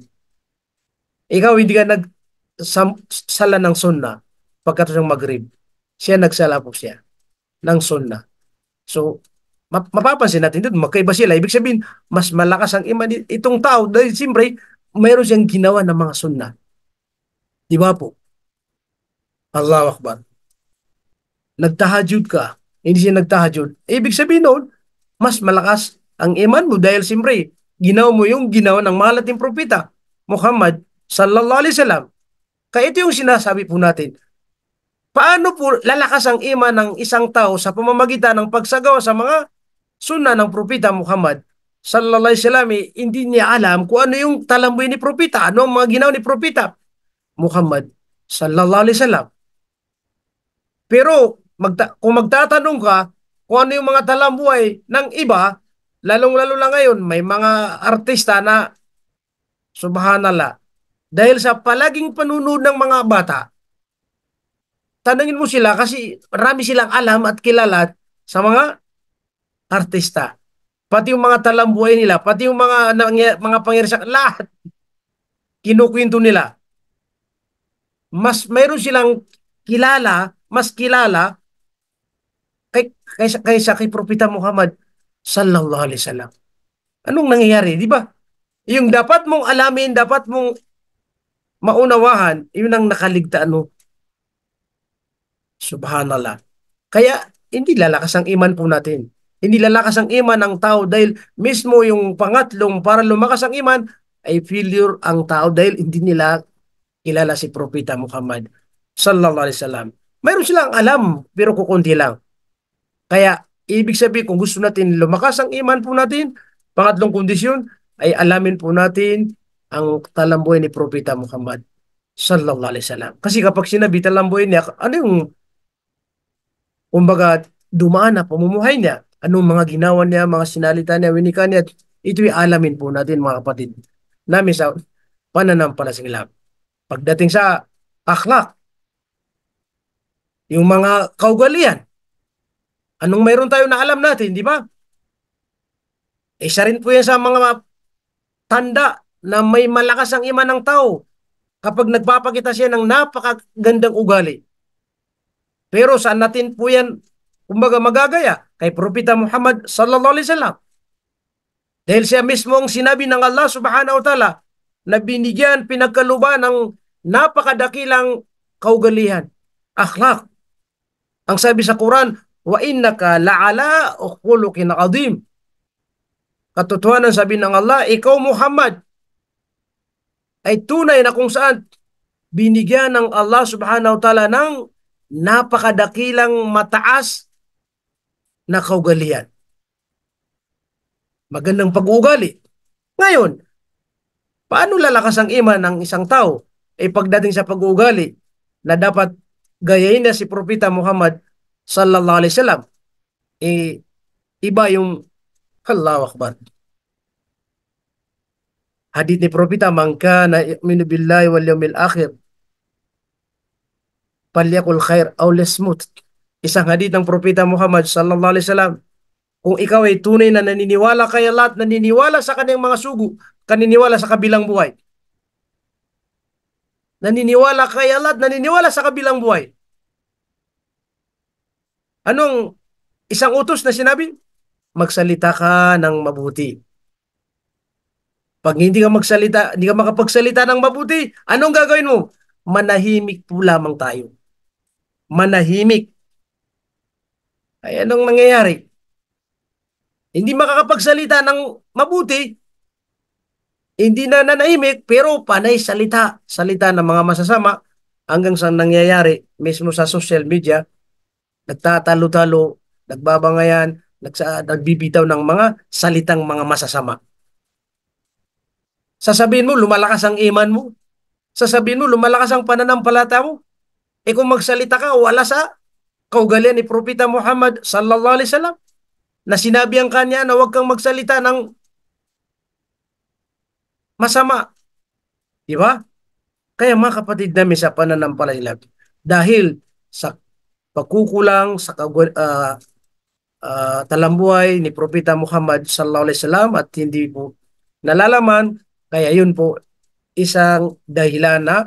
Ikaw hindi ka nagsala ng sunna pagkatapos ng Maghrib. Siya nagsala po siya ng sunna. So, mapapansin natin dito, magkaiba sila. Ibig sabihin, mas malakas ang iman itong tao dahil siyempre, mayroon siyang ginawa ng mga sunna. Di ba po? Allah Akbar. Nagtahajud ka, hindi siya nagtahajud. Ibig sabihin noon, mas malakas ang iman mo dahil siyempre, ginawa mo yung ginawa ng mahal nating propeta, Muhammad sallallahu alaihi wasallam. Kaya ito yung sinasabi po natin. Paano po lalakas ang iman ng isang tao sa pamamagitan ng pagsagawa sa mga sunna ng propeta Muhammad sallallahu alaihi wasallam eh, hindi niya alam kung ano yung talamboy ni propeta, ano ang mga ginawa ni propeta Muhammad sallallahu alaihi wasallam. Pero magta- kung magtatanong ka kung ano yung mga talambuhay ng iba, lalong-lalo na ngayon, may mga artista na subhanallah, dahil sa palaging panunod ng mga bata, tanungin mo sila kasi marami silang alam at kilala sa mga artista. Pati yung mga talambuhay nila, pati yung mga mga pangyayari lahat kinukwento nila. Mas mayroon silang kilala, mas kilala kaysa, kaysa kay Propeta Muhammad sallallahu alaihi wasallam. Anong nangyayari, di ba? Yung dapat mong alamin, dapat mong maunawahan, yun ang nakaligtaan mo. Subhanallah. Kaya hindi lalakas ang iman po natin. Hindi lalakas ang iman ng tao dahil mismo yung pangatlong para lumakas ang iman ay failure ang tao dahil hindi nila kilala si Propeta Muhammad sallallahu alaihi wasallam. Mayroon silang alam pero kukunti lang. Kaya ibig sabihin kung gusto natin lumakas ang iman po natin, pangatlong kondisyon ay alamin po natin ang talamboy ni Propeta Muhammad sallallahu alaihi wasallam. Kasi kapag sinabi talamboy niya, ano yung kumbaga dumaan na pamumuhay niya? anong mga ginawa niya, mga sinalita niya, winika niya, ito'y alamin po natin mga kapatid namin sa pananampalataya. Pagdating sa akhlak, yung mga kaugalian, anong mayroon tayo na alam natin, di ba? Isa rin po yan sa mga tanda na may malakas ang iman ng tao kapag nagpapakita siya ng napakagandang ugali. Pero saan natin po yan kumbaga magagaya kay Propeta Muhammad sallallahu alaihi wasallam. Dahil siya mismo ang sinabi ng Allah subhanahu wa ta'ala na binigyan pinagkaluban ng napakadakilang kaugalihan, akhlak. Ang sabi sa Quran, wa innaka la'ala khuluqin azim. Katotohanan sabi ng Allah, ikaw Muhammad ay tunay na kung saan binigyan ng Allah subhanahu wa ta'ala ng napakadakilang mataas na kaugalian. Magandang pag-uugali. Ngayon, paano lalakas ang iman ng isang tao? Eh pagdating sa pag-uugali na dapat gayahin na si Propeta Muhammad sallallahu alaihi wasallam, eh iba yung Allahu Akbar. Hadith ni Propeta, man kana yu'minu billahi wal yawmil akhir, falyakul khair aw lesmut isang hadith ng Propeta Muhammad sallallahu alaihi wasallam, kung ikaw ay tunay na naniniwala kay Allah naniniwala sa kanyang mga sugo, kaniniwala sa kabilang buhay. Naniniwala kay Allah at naniniwala sa kabilang buhay. Anong isang utos na sinabi? Magsalita ka ng mabuti. Pag hindi ka magsalita, hindi ka makapagsalita ng mabuti, anong gagawin mo? Manahimik po lamang tayo. Manahimik ay anong nangyayari? Hindi makakapagsalita ng mabuti, hindi na nanahimik, pero panay salita, salita ng mga masasama, hanggang sa nangyayari mismo sa social media, nagtatalo-talo, nagbabangayan, nagsa, nagbibitaw ng mga salitang mga masasama. Sasabihin mo, lumalakas ang iman mo. Sasabihin mo, lumalakas ang pananampalata mo. E kung magsalita ka, wala sa kaugalian ni Propeta Muhammad sallallahu alaihi wasallam na sinabi ang kanya na huwag kang magsalita ng masama. Di ba? Kaya mga kapatid namin sa pananampalataya, dahil sa pagkukulang sa uh, uh, talambuhay ni Propeta Muhammad sallallahu alaihi wasallam at hindi po nalalaman, kaya yun po isang dahilan na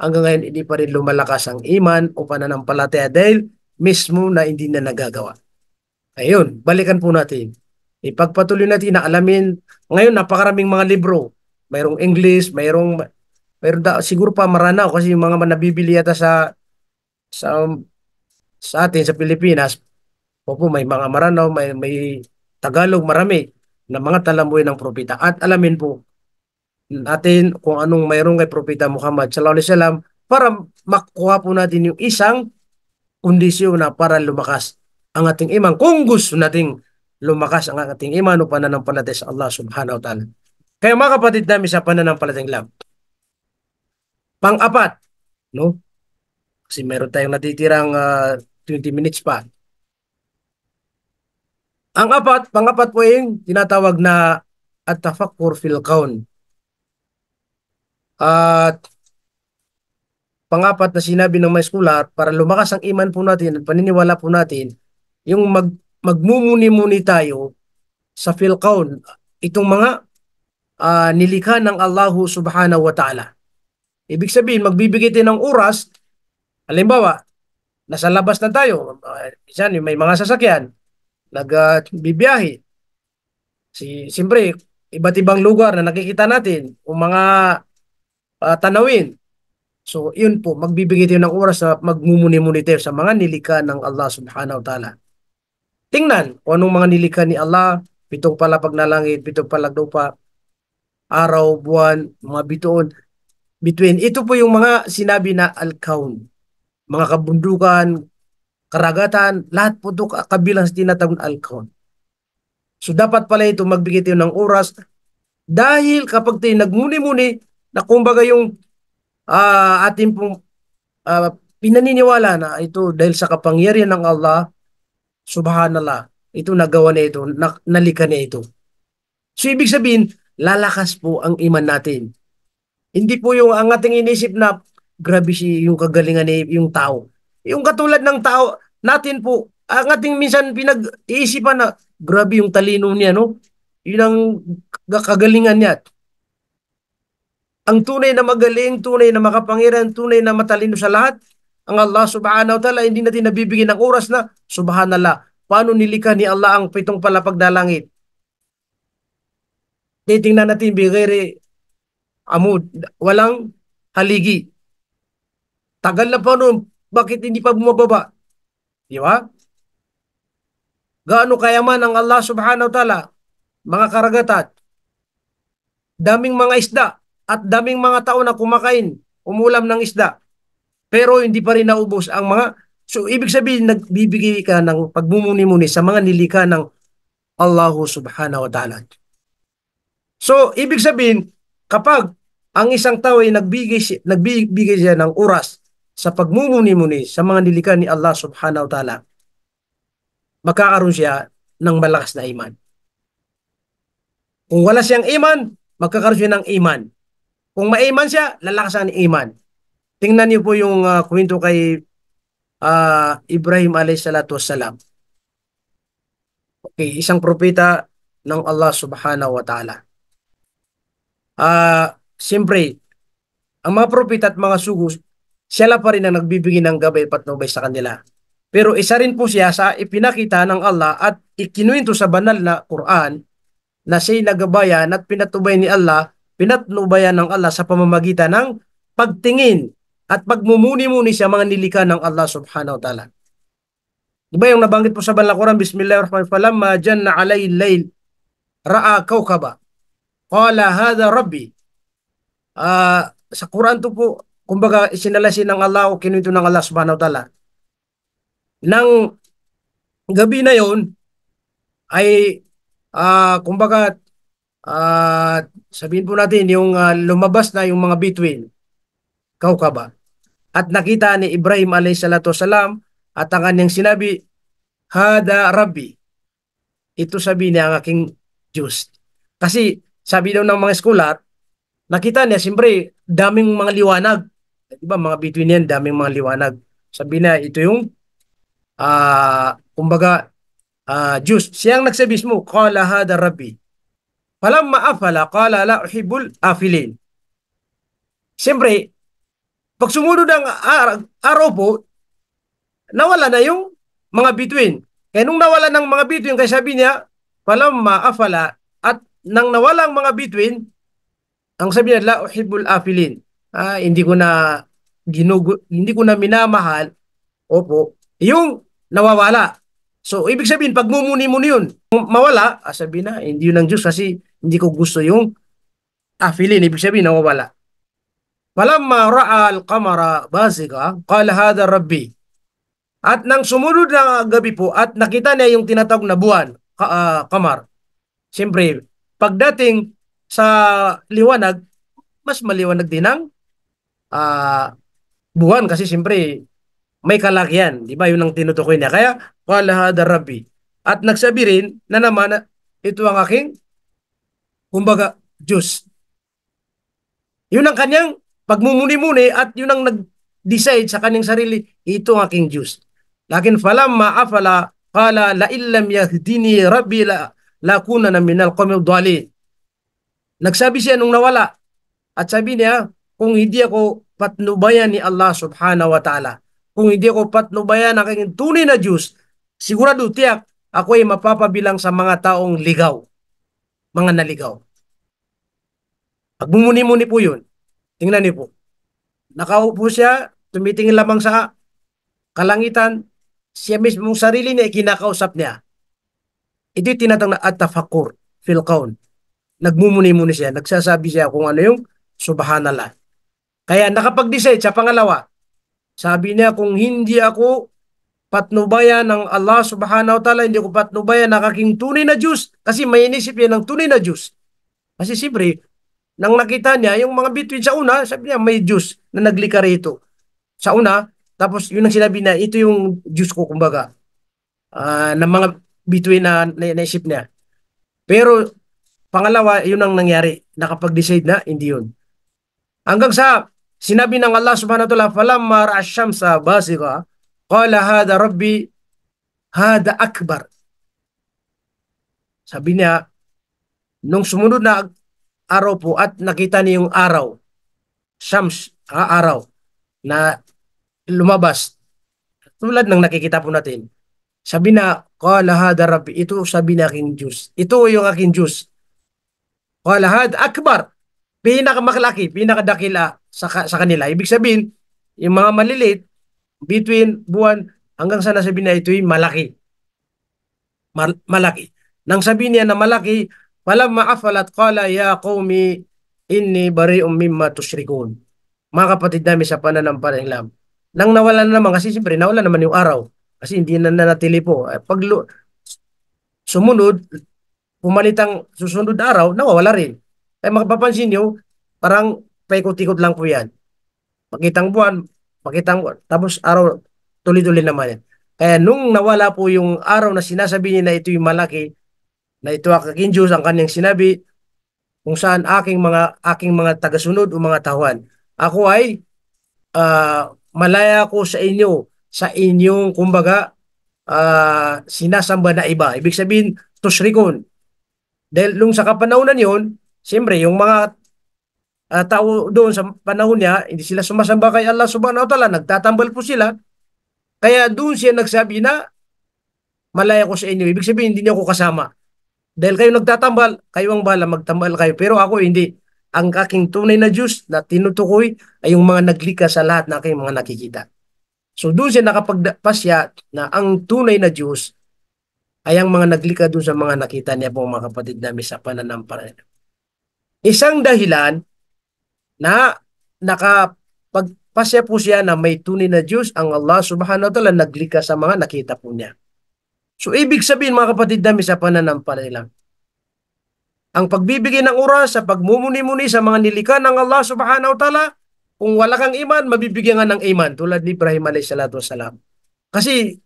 hanggang ngayon hindi pa rin lumalakas ang iman o pananampalataya dahil mismo na hindi na nagagawa. Ayun, balikan po natin. Ipagpatuloy natin na alamin, ngayon napakaraming mga libro. Mayroong English, mayroong, mayroong da, siguro pa maranaw kasi yung mga nabibili yata sa sa sa atin sa Pilipinas, Opo, may mga Maranaw, may, may Tagalog, marami na mga talambuhay ng propeta. At alamin po natin kung anong mayroong kay Propeta Muhammad sallallahu alaihi wasallam para makuha po natin yung isang kondisyon na para lumakas ang ating iman. Kung gusto nating lumakas ang ating iman o pananampalataya sa Allah subhanahu wa ta'ala. Kaya mga kapatid namin sa pananampalatayang lab. Pang-apat, no? Kasi meron tayong natitirang uh, 20 minutes pa. Ang apat, pangapat po yung tinatawag na at-tafakkur fil kaun. At pangapat na sinabi ng may scholar, para lumakas ang iman po natin at paniniwala po natin, yung mag, magmumuni-muni tayo sa fil kaun. Itong mga uh, nilikha ng Allah subhanahu wa ta'ala. Ibig sabihin, magbibigay tayo ng oras, halimbawa, nasa labas na tayo, uh, may mga sasakyan, nagbibiyahe. Uh, si siyempre iba't ibang lugar na nakikita natin o mga uh, tanawin. So, yun po, magbibigay tayo ng oras na magmumuni-muni tayo sa mga nilika ng Allah subhanahu wa ta'ala. Tingnan kung anong mga nilika ni Allah, pitong palapag na langit, pitong palag lupa, araw, buwan, mga bituon, between. Ito po yung mga sinabi na al-kaun. Mga kabundukan, karagatan, lahat po ito kabilang sa tinatawag na alcohol. So dapat pala ito magbigay tayo ng oras dahil kapag tayo nagmuni-muni na kumbaga yung uh, ating pong uh, pinaniniwala na ito dahil sa kapangyarihan ng Allah, subhanallah, ito nagawa na ito, na, nalika na ito. So ibig sabihin, lalakas po ang iman natin. Hindi po yung ang ating inisip na grabe si yung kagalingan ni yung tao. Yung katulad ng tao natin po, ang ating minsan pinag-iisipan na grabe yung talino niya, no? Yun ang kagalingan niya. Ang tunay na magaling, tunay na makapangyarihan, tunay na matalino sa lahat, ang Allah subhanahu wa ta'ala, hindi natin nabibigyan ng oras na, subhanallah, paano nilikha ni Allah ang pitong palapag na langit? Titingnan natin, bigay amud, walang haligi. Tagal na pa noon, bakit hindi pa bumababa? Di ba? Gaano kayaman ang Allah subhanahu wa ta'ala, mga karagatan, daming mga isda at daming mga tao na kumakain, umulam ng isda. Pero hindi pa rin naubos ang mga So ibig sabihin nagbibigay ka ng pagmumuni-muni sa mga nilika ng Allah subhanahu wa ta'ala. So ibig sabihin kapag ang isang tao ay nagbigay, nagbibigay siya ng oras sa pagmumuni-muni sa mga nilikha ni Allah subhanahu wa ta'ala, magkakaroon siya ng malakas na iman. Kung wala siyang iman, magkakaroon siya ng iman. Kung maiman siya, lalakas ang iman. Tingnan niyo po yung uh, kwento kay uh, Ibrahim alayhi salatu wassalam. Okay, isang propeta ng Allah subhanahu wa ta'ala. Uh, Siyempre, ang mga propeta at mga sugo, sila pa rin ang nagbibigay ng gabay patnubay sa kanila. Pero isa rin po siya sa ipinakita ng Allah at ikinuwento sa banal na Quran na siya'y nagabayan at pinatubay ni Allah, pinatnubayan ng Allah sa pamamagitan ng pagtingin at pagmumuni-muni sa mga nilika ng Allah subhanahu wa ta'ala. Di ba yung nabanggit po sa banal na Quran, Bismillahirrahmanirrahim, falamma janna alay layl, ra'a kawkaba, qala hadha rabbi. Uh, sa Quran to po, kumbaga isinalasin ng Allah o kinuwento ng Allah subhanahu wa ta'ala. Nang gabi na yon ay uh, kumbaga uh, sabihin po natin yung uh, lumabas na yung mga between kaukaba. At nakita ni Ibrahim alayhi salatu salam at ang kanyang sinabi, Hada Rabbi. ito sabi niya ang aking Diyos. Kasi sabi daw ng mga scholar, nakita niya, siyempre, daming mga liwanag. Di ba, mga bituin yan, daming mga liwanag. Sabi niya, ito yung, ah kumbaga, ah Diyos. Siya ang nagsabi mo, Qala hada Rabbi. Falamma afala, qala la uhibul afilin. Siyempre, pag sumunod ang ar- araw po, nawala na yung mga bituin. Kaya nung nawala ng mga bituin, kaya sabi niya, falamma afala, at nang nawala ang mga bituin, ang sabi niya, la uhibul afilin. Ah, hindi ko na ginugo, hindi ko na minamahal. Opo, yung nawawala. So, ibig sabihin, pag mumuni-muni yun, mawala, ah, sabi na, hindi yun ang Diyos kasi hindi ko gusto yung afilin. Ibig sabihin, nawawala. Falamma ra'a al-qamara basiga, qala hadha rabbi. At nang sumunod na gabi po at nakita niya yung tinatawag na buwan, ka, ah, kamar. Siyempre, pagdating sa liwanag, mas maliwanag din ang ah, buwan kasi siyempre may kalakihan, di ba? Yun ang tinutukoy niya. Kaya, qala hadha rabbi. At nagsabi rin na naman na ito ang aking kumbaga Diyos. Yun ang kanyang pagmumuni-muni at yun ang nag-decide sa kanyang sarili, ito ang aking Diyos. Lakin falamma afala qala la illam yahdini rabbi la lakuna na minal qawmi. Nagsabi siya nung nawala at sabi niya kung hindi ako patnubayan ni Allah subhanahu wa ta'ala, kung hindi ako patnubayan ng aking tunay na Diyos, sigurado tiyak ako ay mapapabilang sa mga taong ligaw, mga naligaw. Pagmumuni-muni po yun. Tingnan niyo po. Nakaupo siya, tumitingin lamang sa kalangitan, siya mismong sarili niya, kinakausap niya. Ito yung tinatang na at-tafakur fil kaun. Nagmumuni-muni siya, nagsasabi siya kung ano yung subhanallah. Kaya nakapag-decide sa pangalawa, sabi niya kung hindi ako patnubayan ng Allah subhanahu wa ta'ala, hindi ko patnubayan ng aking tunay na Diyos, kasi may inisip niya ng tunay na Diyos. Kasi siyempre, nang nakita niya, yung mga bituin sa una, sabi niya, may Diyos na naglikha rito. Sa una, tapos yun ang sinabi niya, ito yung Diyos ko, kumbaga, uh, ng mga bituin na, na naisip niya. Pero, pangalawa, yun ang nangyari. Nakapag-decide na, hindi yun. Hanggang sa, sinabi ng Allah subhanahu wa ta'ala, falamma ra'asyamsa basika, qala hada rabbi, hada akbar. Sabi niya, nung sumunod na araw po at nakita niya yung araw, shams, ha, araw, na lumabas, tulad ng nakikita po natin, sabi na, Qala hada Rabbi, ito sabi na aking Diyos. Ito yung aking Diyos. Qala hada akbar, pinakamakalaki, pinakadakila sa, sa kanila. Ibig sabihin, yung mga maliliit, between buwan hanggang sa nasabi na ito'y malaki. Mal- malaki. Nang sabi niya na malaki, Falamma afalat qala ya qaumi inni bari'um mimma tusyrikun. Mga kapatid namin sa pananampalataya. Nang nawala na naman kasi siyempre nawala naman yung araw kasi hindi na nanatili po. Eh, pag sumunod, pumalitang susunod na araw, nawawala rin. Kaya makapapansin nyo, parang paikot-ikot lang po yan. Pakitang buwan, pakitang buwan, tapos araw, tuloy-tuloy naman yan. Kaya nung nawala po yung araw na sinasabi niya na ito yung malaki, na ito aking Diyos ang kanyang sinabi kung saan aking mga aking mga tagasunod o mga tahuan. Ako ay uh, malaya ko sa inyo sa inyong kumbaga uh, sinasamba na iba. Ibig sabihin, tusrikon. Dahil nung sa kapanahonan yon, siyempre yung mga uh, tao doon sa panahon niya, hindi sila sumasamba kay Allah subhanahu wa ta'ala, nagtatambal po sila. Kaya doon siya nagsabi na malaya ko sa inyo. Ibig sabihin, hindi niyo ako kasama. Dahil kayo nagtatambal, kayo ang bala, magtambal kayo. Pero ako hindi. Ang aking tunay na Diyos na tinutukoy ay yung mga naglika sa lahat na aking mga nakikita. So doon siya nakapagpasya na ang tunay na Diyos ay ang mga naglika doon sa mga nakita niya po mga kapatid namin sa pananampalataya. Isang dahilan na nakapagpasya po siya na may tunay na Diyos, ang Allah subhanahu wa ta'ala naglika sa mga nakita po niya. So ibig sabihin mga kapatid namin sa pananampalataya, ang pagbibigay ng oras sa pagmumuni-muni sa mga nilikha ng Allah subhanahu wa ta'ala, kung wala kang iman, mabibigyan nga ng iman tulad ni Ibrahim alayhi salatu wasalam. Kasi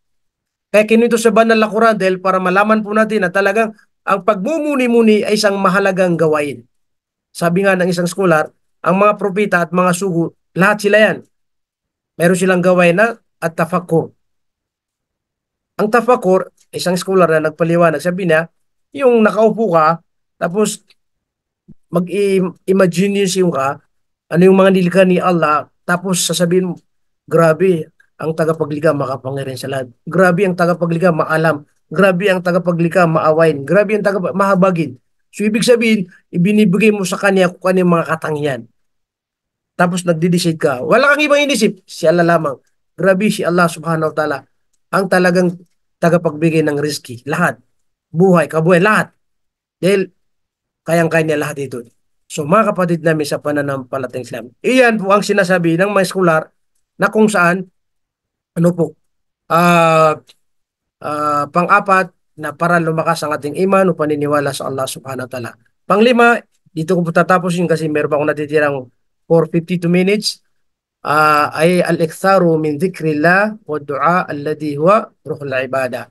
Kaya kinuto sa banal na Quran dahil para malaman po natin na talagang ang pagmumuni-muni ay isang mahalagang gawain. Sabi nga ng isang scholar, ang mga propeta at mga sugo, lahat sila yan. Meron silang gawain na at tafakur. Ang tafakur, isang scholar na nagpaliwanag, sabi niya, yung nakaupo ka, tapos mag-imagination ka, ano yung mga nilikha ni Allah, tapos sasabihin grabe, ang tagapaglikha makapangyarihan sa lahat. Grabe ang tagapaglikha maalam. Grabe ang tagapaglikha maawain. Grabe ang tagapag mahabagin. So ibig sabihin, ibinibigay mo sa kanya kung ano yung mga katangian. Tapos nagdi-decide ka. Wala kang ibang inisip. Si Allah lamang. Grabe si Allah subhanahu wa ta'ala. Ang talagang tagapagbigay ng rizki. Lahat. Buhay, kabuhay, lahat. Dahil kayang-kaya niya lahat ito. So mga kapatid namin sa pananampalatayang Islam. Iyan po ang sinasabi ng mga scholar na kung saan ano po, uh, uh, pang-apat na para lumakas ang ating iman o paniniwala sa Allah subhanahu wa ta'ala. Panglima, dito ko po tatapos yun kasi meron pa akong natitirang for 52 minutes uh, ay al-iktharu min dhikrillah wa du'a alladhi huwa ruhul ibada.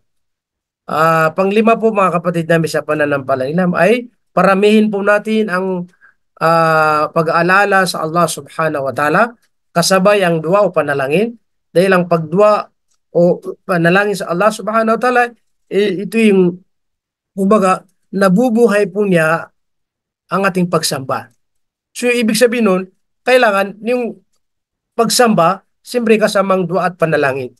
Uh, panglima po mga kapatid namin sa pananampalataya ay paramihin po natin ang uh, pag-aalala sa Allah subhanahu wa ta'ala kasabay ang dua o panalangin dahil ang pagdua o panalangin sa Allah subhanahu wa ta'ala, eh, ito yung, kumbaga, nabubuhay po niya ang ating pagsamba. So, yung ibig sabihin nun, kailangan yung pagsamba, siyempre kasamang dua at panalangin.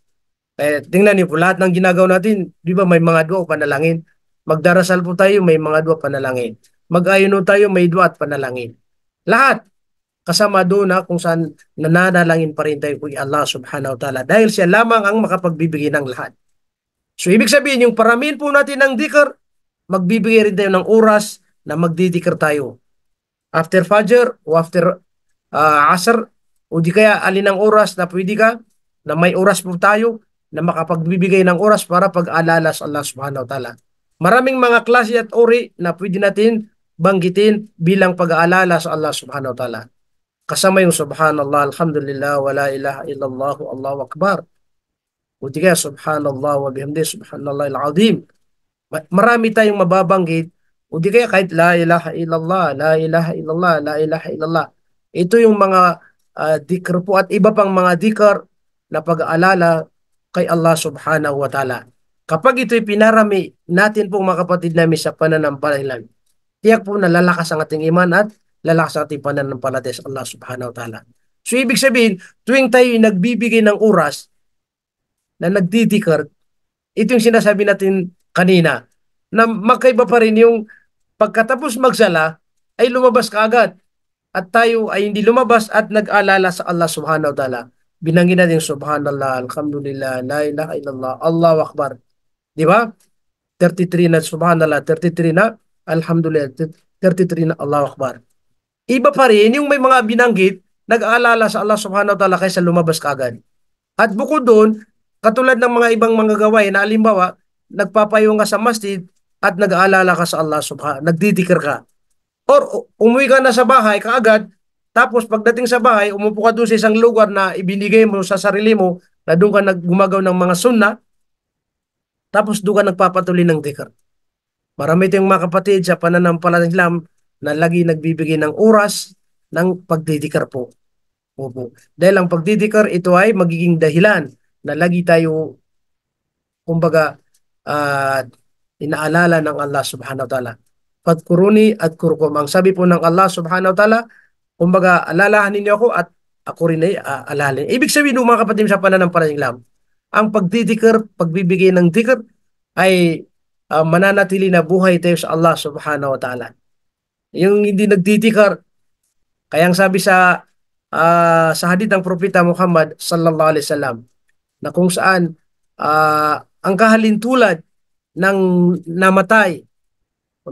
Kaya tingnan niyo po, lahat ng ginagawa natin, di ba may mga dua o panalangin? Magdarasal po tayo, may mga dua panalangin. Mag-ayuno tayo, may dua at panalangin. Lahat kasama doon na kung saan nananalangin pa rin tayo kay Allah subhanahu wa ta'ala dahil siya lamang ang makapagbibigay ng lahat. So ibig sabihin yung paramihin po natin ng dikr, magbibigay rin tayo ng oras na magdidikr tayo. After Fajr o after uh, Asr o di kaya alin ang oras na pwede ka na may oras po tayo na makapagbibigay ng oras para pag-alala sa Allah subhanahu wa ta'ala. Maraming mga klase at ori na pwede natin banggitin bilang pag-aalala sa Allah subhanahu wa ta'ala. Kasama yung subhanallah, alhamdulillah, wala ilaha illallah, Allahu akbar. O di kaya subhanallah wa bihamdi, subhanallah al-azim. Marami tayong mababanggit. O di kaya kahit la ilaha illallah, la ilaha illallah, la ilaha illallah. Ito yung mga uh, dikr po at iba pang mga dikr na pag-aalala kay Allah subhanahu wa ta'ala. Kapag ito'y pinarami natin po mga kapatid namin sa pananampalataya, tiyak po nalalakas ang ating iman at lalakas ang ating pananampalataya sa Allah subhanahu wa ta'ala. So ibig sabihin, tuwing tayo nagbibigay ng oras na nagdidikar, ito yung sinasabi natin kanina, na magkaiba pa rin yung pagkatapos magsala, ay lumabas ka agad. At tayo ay hindi lumabas at nag-alala sa Allah subhanahu wa ta'ala. Binangin natin subhanallah, alhamdulillah, la ilaha illallah, Allahu akbar. Di ba? 33 na subhanallah, 33 na alhamdulillah, 33 na Allahu akbar. Iba pa rin yung may mga binanggit, nag-aalala sa Allah subhanahu wa ta'ala kaysa lumabas kagad. At bukod doon, katulad ng mga ibang mga gawain na alimbawa, nagpapayo ka sa masjid at nag-aalala ka sa Allah subhanahu nagdidikir ka. Or umuwi ka na sa bahay kaagad, tapos pagdating sa bahay, umupo ka doon sa isang lugar na ibinigay mo sa sarili mo, na doon ka naggumagaw ng mga sunna, tapos doon ka nagpapatuloy ng dikir. Marami tayong mga kapatid sa pananampalatayang Islam na lagi nagbibigay ng oras ng pagdidikar po. Opo. Dahil ang pagdidikar ito ay magiging dahilan na lagi tayo kumbaga uh, inaalala ng Allah subhanahu wa ta'ala. Fadkuruni at kurkum. Ang sabi po ng Allah subhanahu wa ta'ala, kumbaga alalahanin niyo ako at ako rin ay alalin. Ibig sabihin ng mga kapatid sa pananampalatayang Islam, ang pagdidikar, pagbibigay ng dikar ay uh, mananatili na buhay tayo sa Allah subhanahu wa ta'ala. Yung hindi nagtitikar. Kaya ang sabi sa uh, sa hadith ng propeta Muhammad sallallahu alaihi wasallam na kung saan uh, ang kahalintulad ng namatay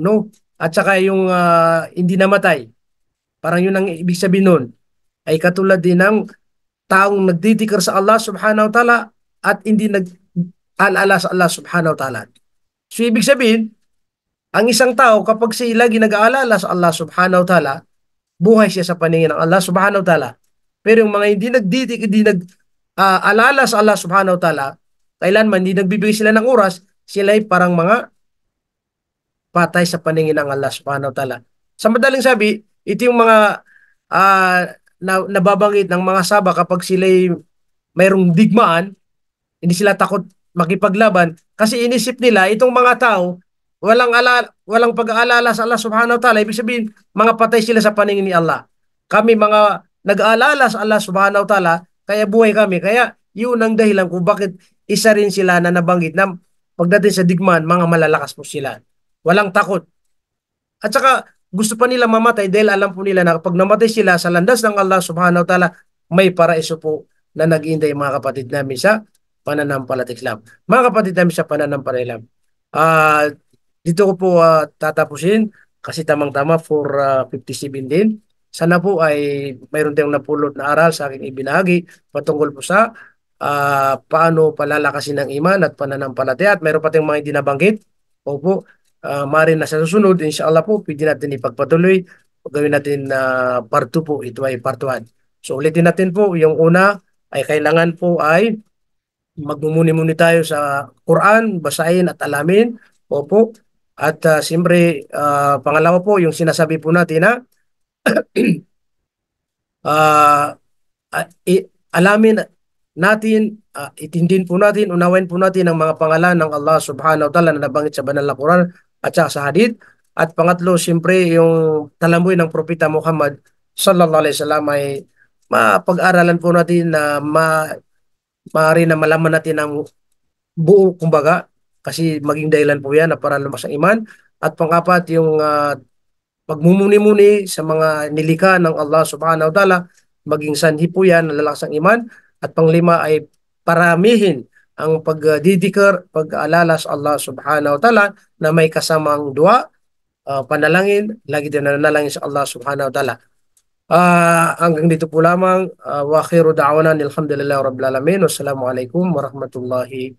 no at saka yung uh, hindi namatay parang yun ang ibig sabihin nun ay katulad din ng taong nagtitikar sa Allah subhanahu wa ta'ala at hindi nag alala sa Allah subhanahu wa ta'ala. So ibig sabihin, ang isang tao kapag siya lagi nag-aalala sa Allah subhanahu wa ta'ala, buhay siya sa paningin ng Allah subhanahu wa ta'ala. Pero yung mga hindi nagdidik, hindi nag-aalala uh, sa Allah subhanahu wa ta'ala, kailanman hindi nagbibigay sila ng oras, sila ay parang mga patay sa paningin ng Allah subhanahu wa ta'ala. Sa madaling sabi, ito yung mga uh, na, nababanggit ng mga saba kapag sila mayroong digmaan, hindi sila takot makipaglaban kasi inisip nila itong mga tao walang ala, walang pag-aalala sa Allah subhanahu wa ta'ala. Ibig sabihin mga patay sila sa paningin ni Allah. Kami mga nag-aalala sa Allah subhanahu wa ta'ala kaya buhay kami. Kaya yun ang dahilan kung bakit isa rin sila na nabanggit na pagdating sa digmaan mga malalakas po sila walang takot at saka gusto pa nila mamatay dahil alam po nila na kapag namatay sila sa landas ng Allah subhanahu wa ta'ala may paraiso po na nag-iinday mga kapatid namin sa pananampalataya Islam. Mga kapatid namin sa pananampalataya Islam. Uh, dito ko po uh, tatapusin kasi tamang-tama for uh, ah, 57 din. Sana po ay mayroon tayong napulot na aral sa aking ibinahagi patungkol po sa uh, paano palalakasin ng iman at pananampalataya at mayroon pa tayong mga hindi nabanggit. Opo, uh, maaaring na sa susunod, inshallah po, pwede natin ipagpatuloy. Gawin natin na uh, part 2 po, ito ay part 1. So ulitin natin po, yung una ay kailangan po ay magmumuni-muni tayo sa Quran, basahin at alamin. Opo. At uh, siyempre, uh, pangalawa po, yung sinasabi po natin na uh, alamin natin, uh, itindin po natin, unawain po natin ang mga pangalan ng Allah subhanahu wa ta'ala na nabanggit sa banal na Quran at sa hadith. At pangatlo, siyempre, yung talamoy ng Propeta Muhammad sallallahu alaihi wasallam ay mapag-aralan po natin na ma maaari na malaman natin ang buo kumbaga kasi maging dahilan po yan na para lumas ang iman at pangapat yung uh, pagmumuni-muni sa mga nilika ng Allah subhanahu wa ta'ala maging sanhi po yan na lalakas iman at panglima ay paramihin ang pagdidikar, pag-aalala sa Allah subhanahu wa ta'ala na may kasamang dua, uh, panalangin, lagi din nanalangin sa Allah subhanahu wa ta'ala. Uh, hanggang dito po lamang. Uh, wa akhiru da'wana alhamdulillah rabbil alamin. Wassalamualaikum warahmatullahi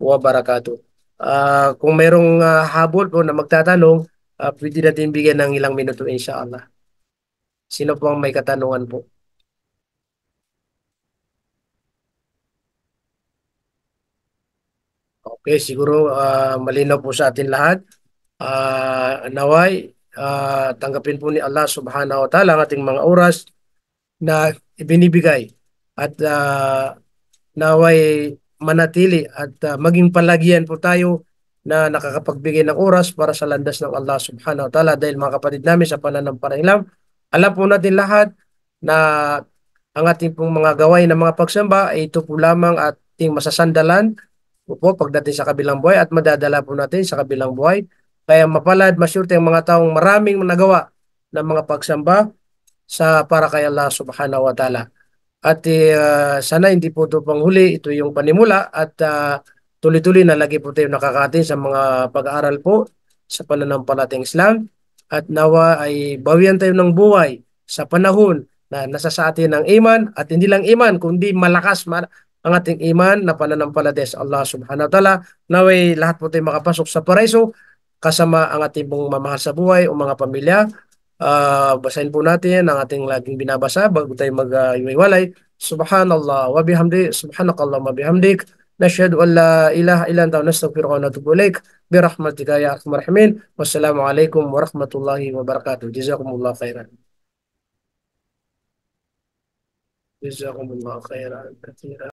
wabarakatuh. Uh, kung mayroong uh, habol po na magtatanong, uh, pwede natin bigyan ng ilang minuto inshallah. Sino po ang may katanungan po? Okay, siguro uh, malinaw po sa atin lahat. Uh, naway, uh, tanggapin po ni Allah subhanahu wa ta'ala ang ating mga oras na ibinibigay at uh, naway manatili at uh, maging palagyan po tayo na nakakapagbigay ng oras para sa landas ng Allah subhanahu wa ta'ala dahil mga kapatid namin sa pananampalataya alam po natin lahat na ang ating pong mga gawain ng mga pagsamba ay ito po lamang ating masasandalan po pagdating sa kabilang buhay at madadala po natin sa kabilang buhay kaya mapalad, masyurte ang mga taong maraming nagawa ng mga pagsamba sa para kay Allah subhanahu wa ta'ala. At uh, sana hindi po ito panghuli, ito yung panimula at uh, tuloy-tuloy na lagi po tayo nakakatin sa mga pag-aaral po sa pananampalatayang Islam at nawa ay bawian tayo ng buhay sa panahon na nasa sa atin ng iman at hindi lang iman kundi malakas ma ang ating iman na pananampalataya sa Allah subhanahu wa ta'ala naway lahat po tayo makapasok sa paraiso kasama ang ating pong mamahal sa buhay o mga pamilya. Uh, basahin po natin ang ating laging binabasa bago tayo mag-iwalay. Uh, Subhanallah wa bihamdi, subhanakallah wa bihamdik. Nashhadu an la ilaha illa anta nastaghfiruka wa natubu ilaik bi rahmatika ya arhamar rahimin. Wassalamu alaikum warahmatullahi wabarakatuh. Jazakumullah khairan. Jazakumullah khairan.